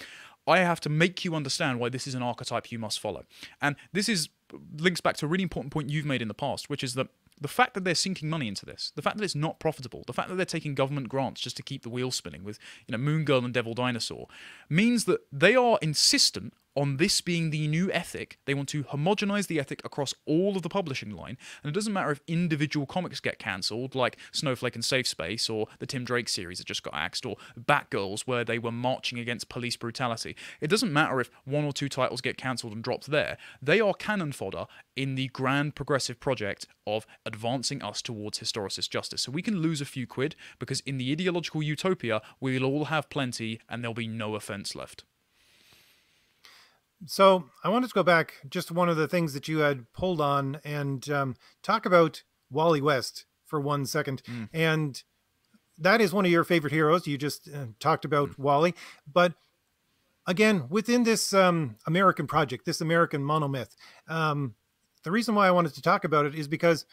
I have to make you understand why this is an archetype you must follow. And this is links back to a really important point you've made in the past, which is that the fact that they're sinking money into this, the fact that it's not profitable, the fact that they're taking government grants just to keep the wheels spinning with, you know, Moon Girl and Devil Dinosaur, means that they are insistent on this being the new ethic. They want to homogenize the ethic across all of the publishing line. And it doesn't matter if individual comics get cancelled, like Snowflake and Safe Space, or the Tim Drake series that just got axed, or Batgirls, where they were marching against police brutality. It doesn't matter if one or two titles get cancelled and dropped there. They are cannon fodder in the grand progressive project of advancing us towards historicist justice. So we can lose a few quid because in the ideological utopia, we'll all have plenty and there'll be no offense left. So I wanted to go back just one of the things that you had pulled on and um, talk about Wally West for one second. Mm. And that is one of your favorite heroes. You just uh, talked about mm. Wally, but again, within this um, American project, this American monomyth, um, the reason why I wanted to talk about it is because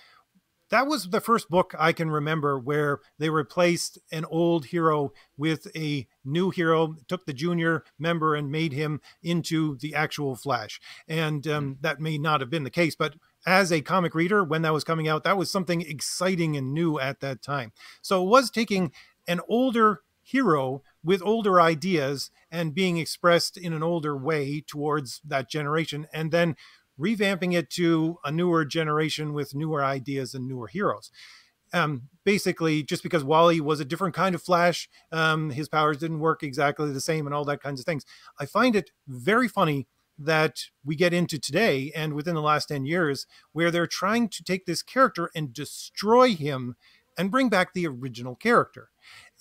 that was the first book I can remember where they replaced an old hero with a new hero, took the junior member and made him into the actual Flash. And um, hmm. that may not have been the case, but as a comic reader, when that was coming out, that was something exciting and new at that time. So it was taking an older hero with older ideas and being expressed in an older way towards that generation, and then revamping it to a newer generation with newer ideas and newer heroes. Um, basically, just because Wally was a different kind of Flash, um, his powers didn't work exactly the same, and all that kinds of things. I find it very funny that we get into today and within the last 10 years where they're trying to take this character and destroy him and bring back the original character.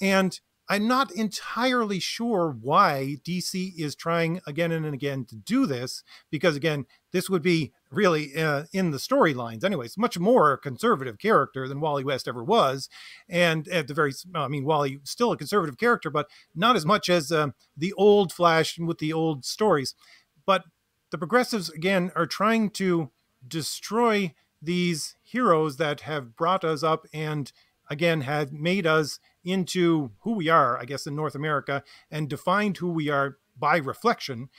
And I'm not entirely sure why DC is trying again and again to do this, because again, this would be really uh, in the storylines, anyways, much more conservative character than Wally West ever was, and at the very, I mean, Wally still a conservative character, but not as much as uh, the old Flash with the old stories. But the progressives again are trying to destroy these heroes that have brought us up and again had made us into who we are, I guess, in North America and defined who we are by reflection,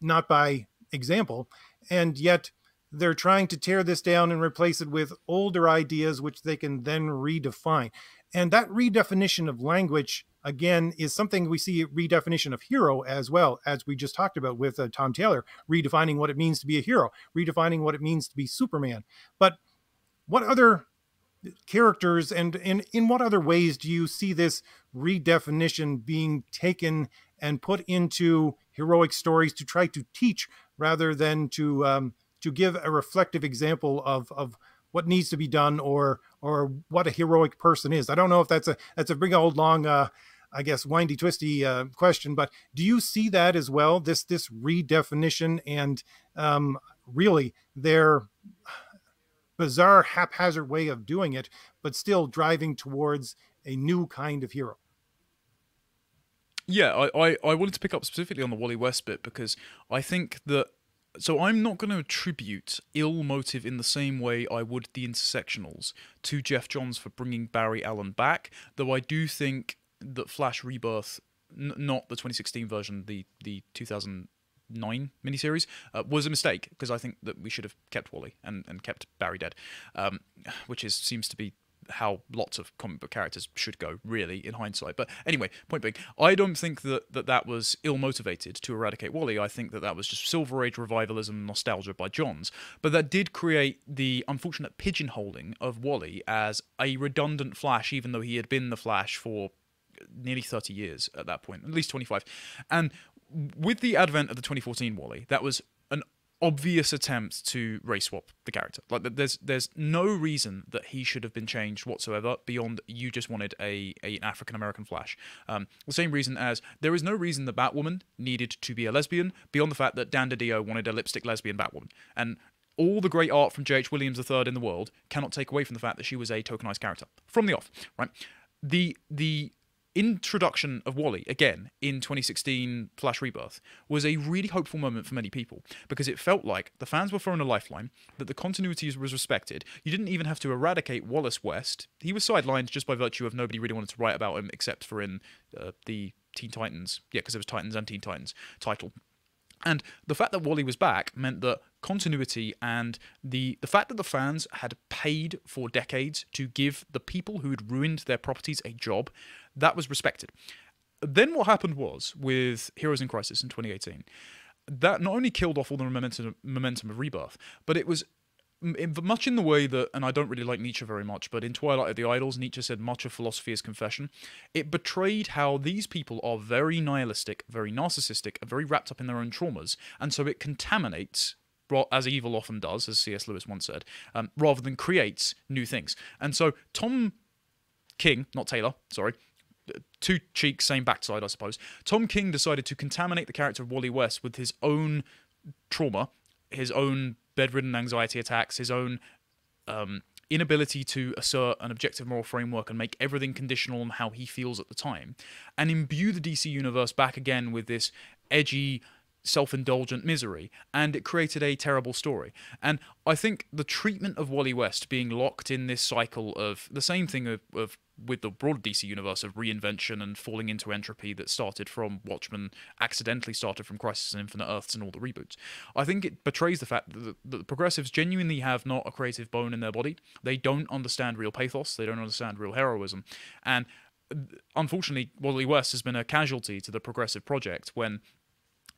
not by example, and yet they're trying to tear this down and replace it with older ideas, which they can then redefine. And that redefinition of language, again, is something we see redefinition of hero as well, as we just talked about with uh, Tom Taylor, redefining what it means to be a hero, redefining what it means to be Superman. But what other characters and, and in what other ways do you see this redefinition being taken and put into heroic stories to try to teach rather than to um, to give a reflective example of of what needs to be done or or what a heroic person is. I don't know if that's a that's a big old long uh, I guess windy twisty uh, question, but do you see that as well? This this redefinition and um, really their bizarre haphazard way of doing it, but still driving towards a new kind of hero. Yeah, I, I, I wanted to pick up specifically on the Wally West bit because I think that so I'm not going to attribute ill motive in the same way I would the intersectionals to Geoff Johns for bringing Barry Allen back, though I do think that Flash Rebirth, n- not the 2016 version, the the 2009 miniseries, uh, was a mistake because I think that we should have kept Wally and, and kept Barry dead, um, which is seems to be how lots of comic book characters should go, really, in hindsight. But anyway, point being, I don't think that that, that was ill motivated to eradicate Wally. I think that that was just Silver Age revivalism nostalgia by Johns. But that did create the unfortunate pigeonholing of Wally as a redundant Flash, even though he had been the Flash for nearly 30 years at that point, at least 25. And with the advent of the 2014 Wally, that was an obvious attempt to race swap the character. Like there's there's no reason that he should have been changed whatsoever beyond you just wanted a, a an African American Flash. Um, the same reason as there is no reason the Batwoman needed to be a lesbian beyond the fact that Dan DiDio wanted a lipstick lesbian Batwoman. And all the great art from J.H. Williams III in the world cannot take away from the fact that she was a tokenized character from the off, right? The the introduction of Wally again in 2016 Flash Rebirth was a really hopeful moment for many people because it felt like the fans were thrown a lifeline, that the continuity was respected. You didn't even have to eradicate Wallace West. He was sidelined just by virtue of nobody really wanted to write about him except for in uh, the Teen Titans. Yeah, because it was Titans and Teen Titans title. And the fact that Wally was back meant that continuity and the the fact that the fans had paid for decades to give the people who had ruined their properties a job that was respected. Then what happened was with Heroes in Crisis in 2018, that not only killed off all the momentum, momentum of Rebirth, but it was much in the way that, and I don't really like Nietzsche very much, but in Twilight of the Idols, Nietzsche said much of philosophy is confession. It betrayed how these people are very nihilistic, very narcissistic, very wrapped up in their own traumas, and so it contaminates as evil often does, as C.S. Lewis once said, um, rather than creates new things. And so Tom King, not Taylor, sorry, two cheeks, same backside, I suppose. Tom King decided to contaminate the character of Wally West with his own trauma, his own bedridden anxiety attacks, his own um, inability to assert an objective moral framework and make everything conditional on how he feels at the time, and imbue the DC universe back again with this edgy, self indulgent misery, and it created a terrible story. And I think the treatment of Wally West being locked in this cycle of the same thing of, of with the broad DC universe of reinvention and falling into entropy that started from Watchmen, accidentally started from Crisis on Infinite Earths and all the reboots. I think it betrays the fact that the, that the progressives genuinely have not a creative bone in their body. They don't understand real pathos. They don't understand real heroism, and uh, unfortunately, Wally West has been a casualty to the progressive project when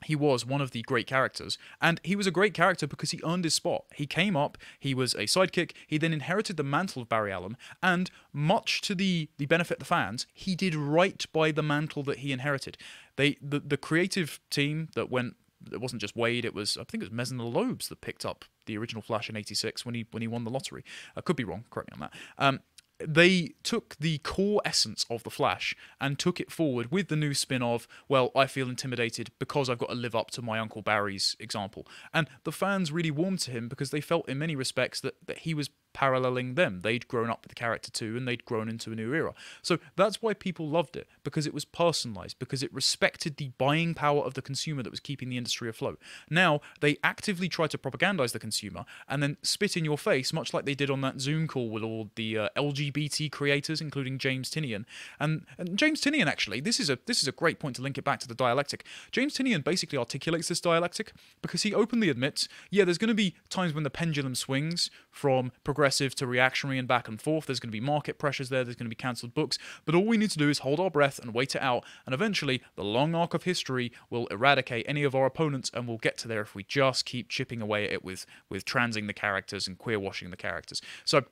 he was one of the great characters. And he was a great character because he earned his spot. He came up, he was a sidekick, he then inherited the mantle of Barry Allen, and much to the, the benefit of the fans, he did right by the mantle that he inherited. They the, the creative team that went it wasn't just Waid, it was I think it was Messner-Loebs that picked up the original Flash in '86 when he when he won the lottery. I could be wrong, correct me on that. Um, they took the core essence of the Flash and took it forward with the new spin of, well, I feel intimidated because I've got to live up to my Uncle Barry's example. And the fans really warmed to him because they felt, in many respects, that, that he was paralleling them. They'd grown up with the character too, and they'd grown into a new era. So that's why people loved it because it was personalized, because it respected the buying power of the consumer that was keeping the industry afloat. Now they actively try to propagandize the consumer and then spit in your face, much like they did on that Zoom call with all the uh, LGBT creators, including James Tynion. And, and James Tynion, actually, this is a this is a great point to link it back to the dialectic. James Tynion basically articulates this dialectic because he openly admits, yeah, there's going to be times when the pendulum swings from progressive to reactionary and back and forth. There's going to be market pressures there. There's going to be cancelled books. But all we need to do is hold our breath and wait it out. And eventually, the long arc of history will eradicate any of our opponents, and we'll get to there if we just keep chipping away at it with with transing the characters and queer washing the characters. So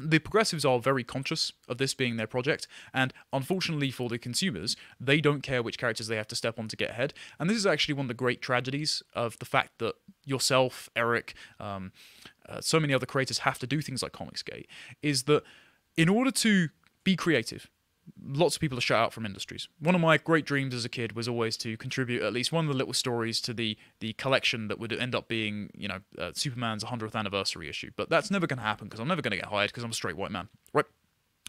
the progressives are very conscious of this being their project, and unfortunately for the consumers, they don't care which characters they have to step on to get ahead. And this is actually one of the great tragedies of the fact that yourself, Eric, um, uh, so many other creators have to do things like Comicsgate, is that in order to be creative, lots of people are shut out from industries. One of my great dreams as a kid was always to contribute at least one of the little stories to the the collection that would end up being, you know, uh, Superman's 100th anniversary issue. But that's never going to happen because I'm never going to get hired because I'm a straight white man, right?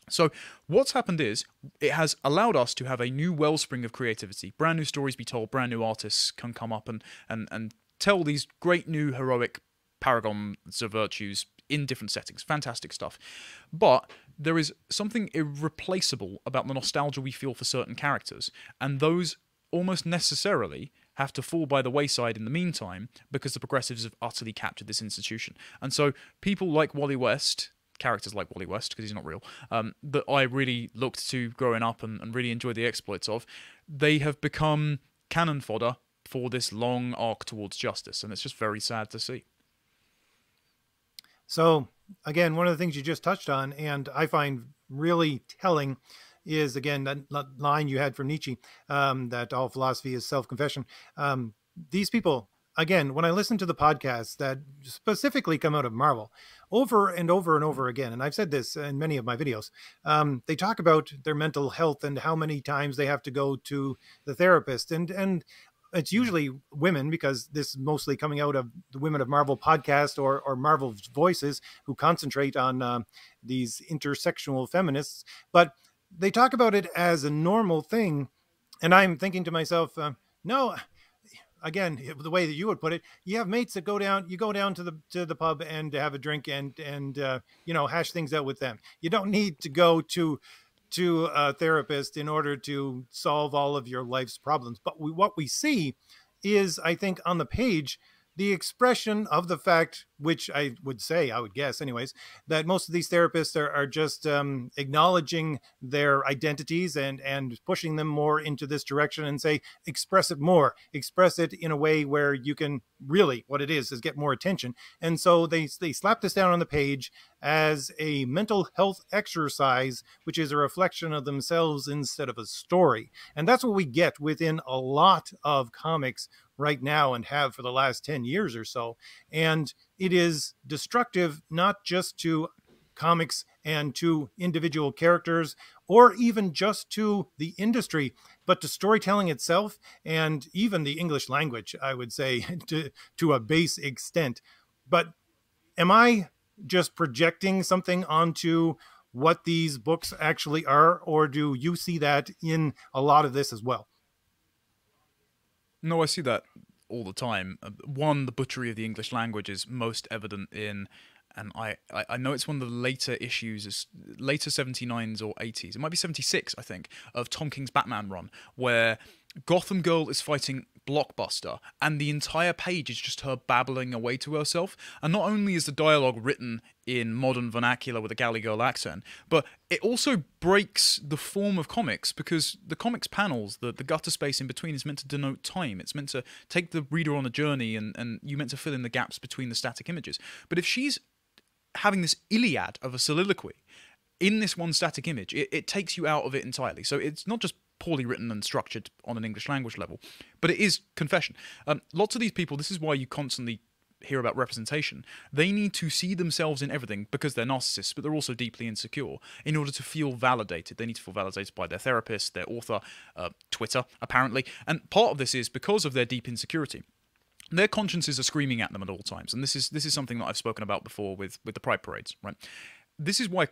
So what's happened is it has allowed us to have a new wellspring of creativity. Brand new stories be told, brand new artists can come up and and and tell these great new heroic paragons of virtues in different settings. Fantastic stuff. But there is something irreplaceable about the nostalgia we feel for certain characters, and those almost necessarily have to fall by the wayside in the meantime because the progressives have utterly captured this institution. And so people like Wally West, characters like Wally West, because he's not real, um, that I really looked to growing up and, and really enjoyed the exploits of, they have become cannon fodder for this long arc towards justice, and it's just very sad to see. So, again, one of the things you just touched on, and I find really telling, is again that line you had from Nietzsche um, that all philosophy is self confession. Um, these people, again, when I listen to the podcasts that specifically come out of Marvel, over and over and over again, and I've said this in many of my videos, um, they talk about their mental health and how many times they have to go to the therapist, and and it's usually women because this is mostly coming out of the Women of Marvel podcast or or Marvel voices who concentrate on uh, these intersectional feminists, but they talk about it as a normal thing, and I'm thinking to myself, uh, no. Again, the way that you would put it, you have mates that go down. You go down to the to the pub and have a drink and and uh, you know hash things out with them. You don't need to go to to a therapist in order to solve all of your life's problems. But we, what we see is, I think, on the page, the expression of the fact, which I would say, I would guess, anyways, that most of these therapists are, are just um, acknowledging their identities and and pushing them more into this direction and say, express it more, express it in a way where you can really what it is is get more attention. And so they they slap this down on the page as a mental health exercise, which is a reflection of themselves instead of a story. And that's what we get within a lot of comics right now and have for the last 10 years or so. And it is destructive not just to comics and to individual characters or even just to the industry but to storytelling itself and even the english language i would say to to a base extent but am i just projecting something onto what these books actually are or do you see that in a lot of this as well no, I see that all the time. Uh, one, the butchery of the English language is most evident in, and I, I know it's one of the later issues, later 79s or 80s, it might be 76, I think, of Tom King's Batman run, where Gotham Girl is fighting Blockbuster, and the entire page is just her babbling away to herself. And not only is the dialogue written in modern vernacular with a Valley Girl accent, but it also breaks the form of comics because the comics panels, the, the gutter space in between, is meant to denote time. It's meant to take the reader on a journey, and, and you meant to fill in the gaps between the static images. But if she's having this Iliad of a soliloquy in this one static image, it, it takes you out of it entirely. So it's not just poorly written and structured on an English language level, but it is confession. Um, lots of these people, this is why you constantly hear about representation. They need to see themselves in everything because they're narcissists, but they're also deeply insecure. In order to feel validated, they need to feel validated by their therapist, their author, uh, Twitter, apparently. And part of this is because of their deep insecurity their consciences are screaming at them at all times, and this is this is something that I've spoken about before with with the Pride parades, right? This is why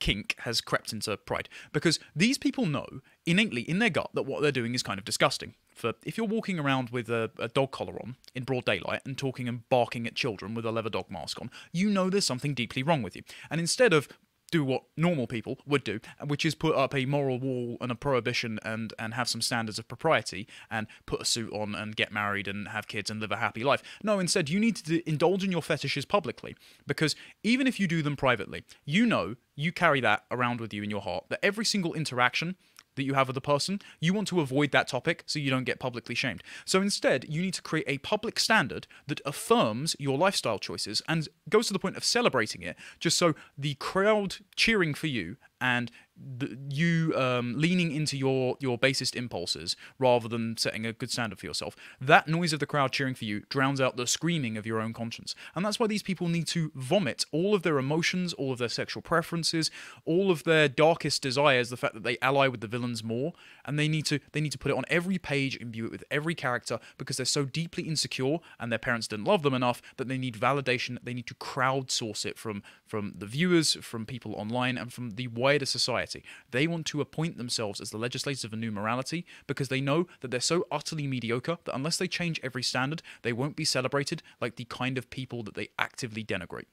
kink has crept into Pride because these people know innately in their gut that what they're doing is kind of disgusting. For if you're walking around with a, a dog collar on in broad daylight and talking and barking at children with a leather dog mask on, you know there's something deeply wrong with you. And instead of do what normal people would do, which is put up a moral wall and a prohibition and and have some standards of propriety and put a suit on and get married and have kids and live a happy life. No, instead you need to indulge in your fetishes publicly because even if you do them privately, you know you carry that around with you in your heart that every single interaction that you have with a person, you want to avoid that topic so you don't get publicly shamed. So instead, you need to create a public standard that affirms your lifestyle choices and goes to the point of celebrating it, just so the crowd cheering for you and the, you um, leaning into your your basest impulses rather than setting a good standard for yourself. That noise of the crowd cheering for you drowns out the screaming of your own conscience, and that's why these people need to vomit all of their emotions, all of their sexual preferences, all of their darkest desires. The fact that they ally with the villains more, and they need to they need to put it on every page, imbue it with every character because they're so deeply insecure and their parents didn't love them enough that they need validation. They need to crowdsource it from from the viewers, from people online, and from the wider society. They want to appoint themselves as the legislators of a new morality because they know that they're so utterly mediocre that unless they change every standard, they won't be celebrated like the kind of people that they actively denigrate.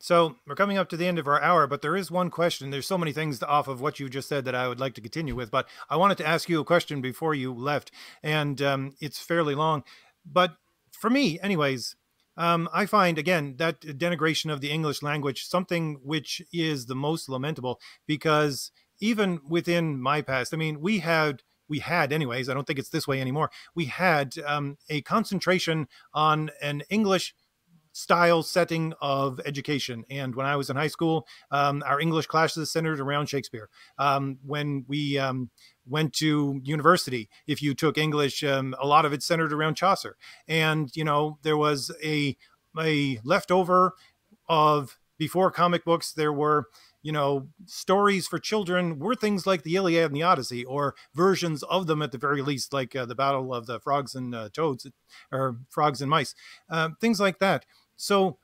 So we're coming up to the end of our hour, but there is one question. There's so many things off of what you just said that I would like to continue with, but I wanted to ask you a question before you left, and um, it's fairly long. But for me, anyways, um, I find again that denigration of the English language something which is the most lamentable because even within my past, I mean, we had we had anyways. I don't think it's this way anymore. We had um, a concentration on an English style setting of education. And when I was in high school, um, our English classes centered around Shakespeare. Um, when we um, went to university, if you took English, um, a lot of it centered around Chaucer. And, you know, there was a, a leftover of before comic books, there were you know, stories for children were things like the Iliad and the Odyssey, or versions of them at the very least, like uh, the Battle of the Frogs and uh, Toads, or Frogs and Mice, uh, things like that. So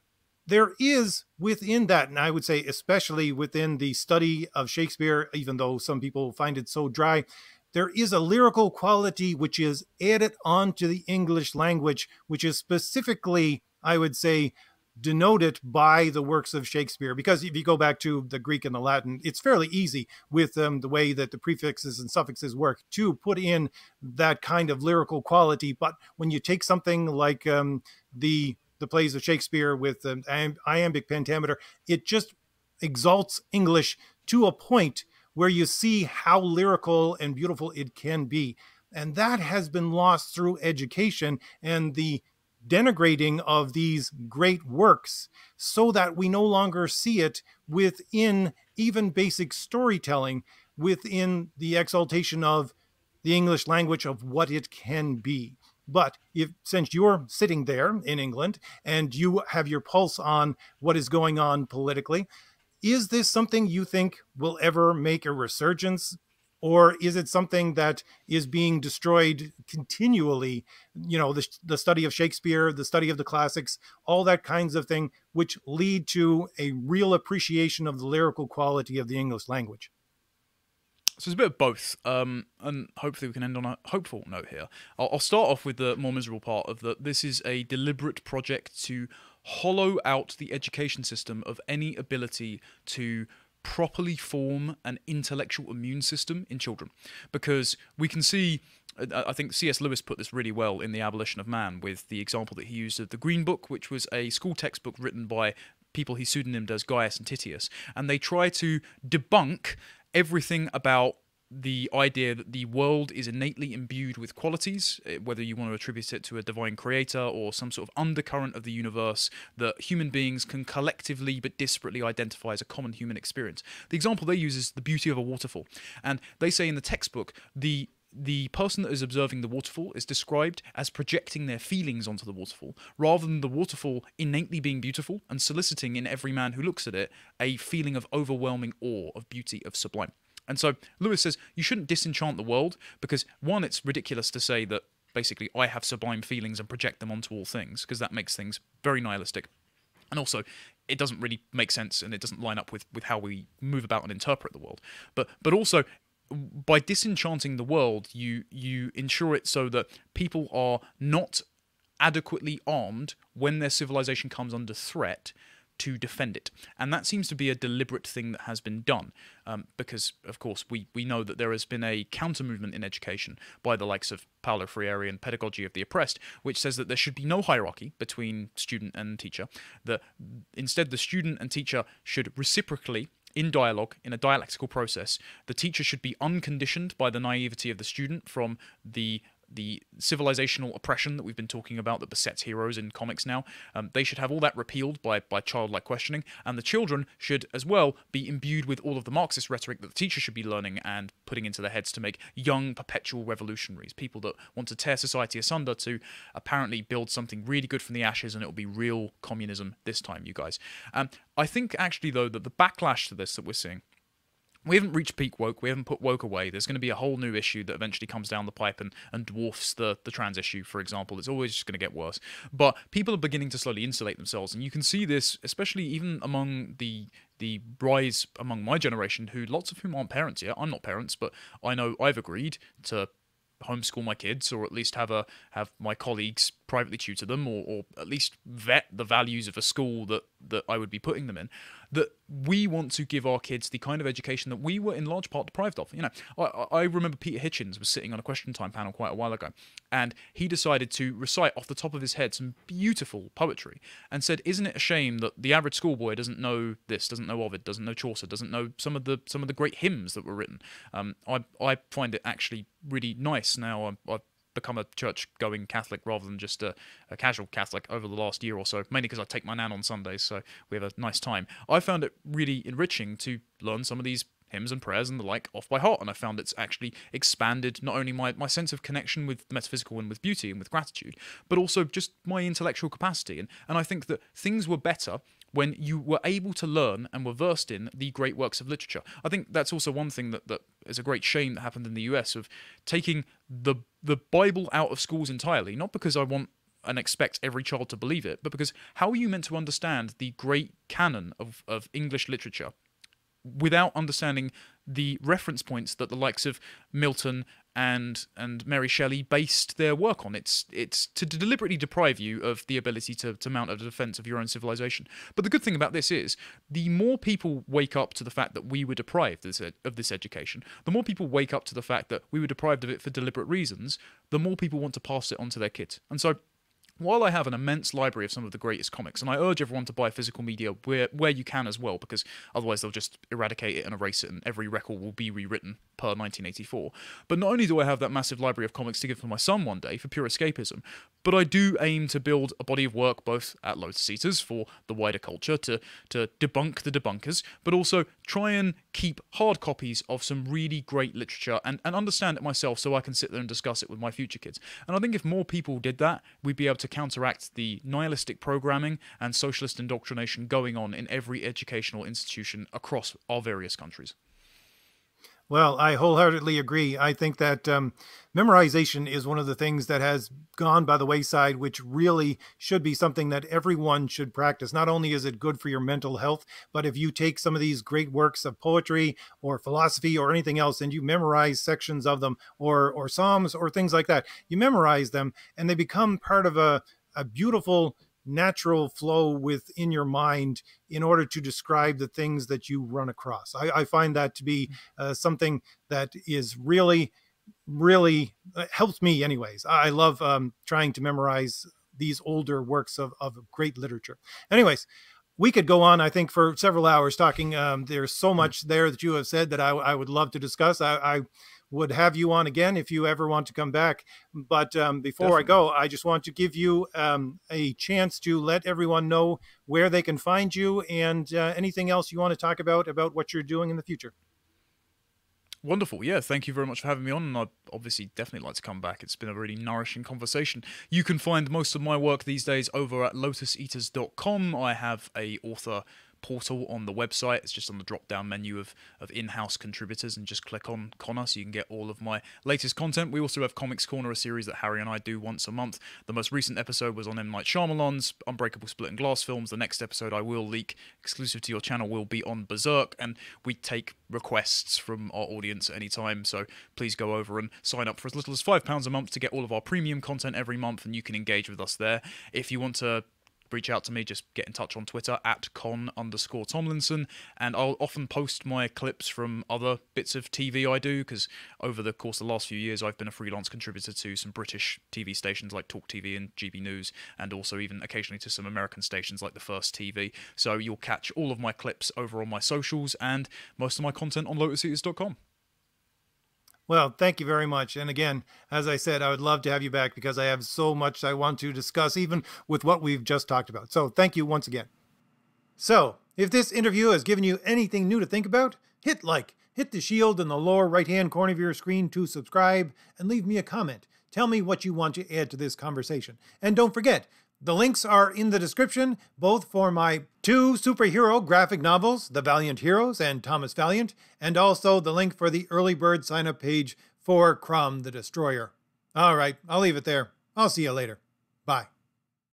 there is within that, and I would say especially within the study of Shakespeare, even though some people find it so dry, there is a lyrical quality which is added onto the English language, which is specifically, I would say, denoted by the works of Shakespeare. Because if you go back to the Greek and the Latin, it's fairly easy with um, the way that the prefixes and suffixes work to put in that kind of lyrical quality. But when you take something like um, the the plays of Shakespeare with um, iambic pentameter, it just exalts English to a point where you see how lyrical and beautiful it can be. And that has been lost through education and the denigrating of these great works so that we no longer see it within even basic storytelling, within the exaltation of the English language of what it can be. But if since you're sitting there in England and you have your pulse on what is going on politically, is this something you think will ever make a resurgence? Or is it something that is being destroyed continually? You know, the, the study of Shakespeare, the study of the classics, all that kinds of thing, which lead to a real appreciation of the lyrical quality of the English language. So it's a bit of both, um, and hopefully we can end on a hopeful note here. I'll, I'll start off with the more miserable part of that. This is a deliberate project to hollow out the education system of any ability to properly form an intellectual immune system in children, because we can see. I think C.S. Lewis put this really well in The Abolition of Man with the example that he used of the Green Book, which was a school textbook written by people he pseudonymed as Gaius and Titius, and they try to debunk everything about the idea that the world is innately imbued with qualities, eh, whether you want to attribute it to a divine creator or some sort of undercurrent of the universe that human beings can collectively but disparately identify as a common human experience. The example they use is the beauty of a waterfall. And they say in the textbook, the the person that is observing the waterfall is described as projecting their feelings onto the waterfall, rather than the waterfall innately being beautiful and soliciting in every man who looks at it a feeling of overwhelming awe, of beauty, of sublime. And so Lewis says you shouldn't disenchant the world because, one, it's ridiculous to say that basically I have sublime feelings and project them onto all things because that makes things very nihilistic. And also, it doesn't really make sense and it doesn't line up with, with how we move about and interpret the world. But but also by disenchanting the world, you you ensure it so that people are not adequately armed when their civilization comes under threat to defend it. And that seems to be a deliberate thing that has been done um, because, of course, we, we know that there has been a counter movement in education by the likes of Paulo Freire and Pedagogy of the Oppressed, which says that there should be no hierarchy between student and teacher, that instead the student and teacher should reciprocally in dialogue, in a dialectical process, the teacher should be unconditioned by the naivety of the student from the the civilizational oppression that we've been talking about that besets heroes in comics now. Um, they should have all that repealed by, by childlike questioning, and the children should as well be imbued with all of the Marxist rhetoric that the teacher should be learning and putting into their heads to make young, perpetual revolutionaries, people that want to tear society asunder to apparently build something really good from the ashes, and it will be real communism this time, you guys. Um, I think actually, though, that the backlash to this that we're seeing we haven't reached peak woke. We haven't put woke away. There's going to be a whole new issue that eventually comes down the pipe and, and dwarfs the, the trans issue, for example. It's always just going to get worse. But people are beginning to slowly insulate themselves. And you can see this, especially even among the the rise among my generation, who lots of whom aren't parents yet. I'm not parents, but I know I've agreed to homeschool my kids or at least have a have my colleagues privately tutor them or, or at least vet the values of a school that that I would be putting them in that we want to give our kids the kind of education that we were in large part deprived of. You know, I, I remember Peter Hitchens was sitting on a question time panel quite a while ago, and he decided to recite off the top of his head some beautiful poetry and said, "Isn't it a shame that the average schoolboy doesn't know this, doesn't know Ovid, doesn't know Chaucer, doesn't know some of the some of the great hymns that were written?" Um, I I find it actually really nice now. I, I become a church going Catholic rather than just a, a casual Catholic over the last year or so, mainly because I take my nan on Sundays, so we have a nice time. I found it really enriching to learn some of these hymns and prayers and the like off by heart, and I found it's actually expanded not only my, my sense of connection with the metaphysical and with beauty and with gratitude, but also just my intellectual capacity. And, and I think that things were better when you were able to learn and were versed in the great works of literature. I think that's also one thing that, that is a great shame that happened in the US of taking the the Bible out of schools entirely, not because I want and expect every child to believe it, but because how are you meant to understand the great canon of, of English literature without understanding the reference points that the likes of Milton and and Mary Shelley based their work on. It's it's to deliberately deprive you of the ability to, to mount a defense of your own civilization. But the good thing about this is the more people wake up to the fact that we were deprived of this, of this education, the more people wake up to the fact that we were deprived of it for deliberate reasons, the more people want to pass it on to their kids. And so while I have an immense library of some of the greatest comics, and I urge everyone to buy physical media where, where you can as well, because otherwise they'll just eradicate it and erase it, and every record will be rewritten per 1984. But not only do I have that massive library of comics to give to my son one day for pure escapism, but I do aim to build a body of work both at Lotus Eaters for the wider culture, to, to debunk the debunkers, but also try and keep hard copies of some really great literature and, and understand it myself so I can sit there and discuss it with my future kids. And I think if more people did that, we'd be able to to counteract the nihilistic programming and socialist indoctrination going on in every educational institution across our various countries. Well, I wholeheartedly agree. I think that um, memorization is one of the things that has gone by the wayside, which really should be something that everyone should practice. Not only is it good for your mental health, but if you take some of these great works of poetry or philosophy or anything else and you memorize sections of them or, or Psalms or things like that, you memorize them and they become part of a, a beautiful natural flow within your mind in order to describe the things that you run across. I, I find that to be mm. uh, something that is really, really uh, helps me, anyways. I love um, trying to memorize these older works of, of great literature. Anyways, we could go on, I think, for several hours talking. Um, there's so mm. much there that you have said that I, I would love to discuss. I, I would have you on again if you ever want to come back. But um, before Definitely. I go, I just want to give you um, a chance to let everyone know where they can find you and uh, anything else you want to talk about about what you're doing in the future. Wonderful. Yeah, thank you very much for having me on. And I'd obviously definitely like to come back. It's been a really nourishing conversation. You can find most of my work these days over at lotuseaters.com. I have a author portal on the website. It's just on the drop down menu of, of in house contributors, and just click on Connor so you can get all of my latest content. We also have Comics Corner, a series that Harry and I do once a month. The most recent episode was on M. Night Shyamalan's Unbreakable Split and Glass films. The next episode I will leak exclusive to your channel will be on Berserk, and we take requests from our audience at any time. So please go over and sign up for as little as £5 a month to get all of our premium content every month, and you can engage with us there. If you want to reach out to me, just get in touch on Twitter at con underscore Tomlinson, and I'll often post my clips from other bits of TV I do because over the course of the last few years, I've been a freelance contributor to some British TV stations like Talk TV and GB News, and also even occasionally to some American stations like the First TV. So you'll catch all of my clips over on my socials and most of my content on lotuseaters.com. Well, thank you very much. And again, as I said, I would love to have you back because I have so much I want to discuss, even with what we've just talked about. So thank you once again. So, if this interview has given you anything new to think about, hit like, hit the shield in the lower right hand corner of your screen to subscribe, and leave me a comment. Tell me what you want to add to this conversation. And don't forget, the links are in the description, both for my two superhero graphic novels, The Valiant Heroes and Thomas Valiant, and also the link for the early bird sign up page for Crom the Destroyer. All right, I'll leave it there. I'll see you later. Bye.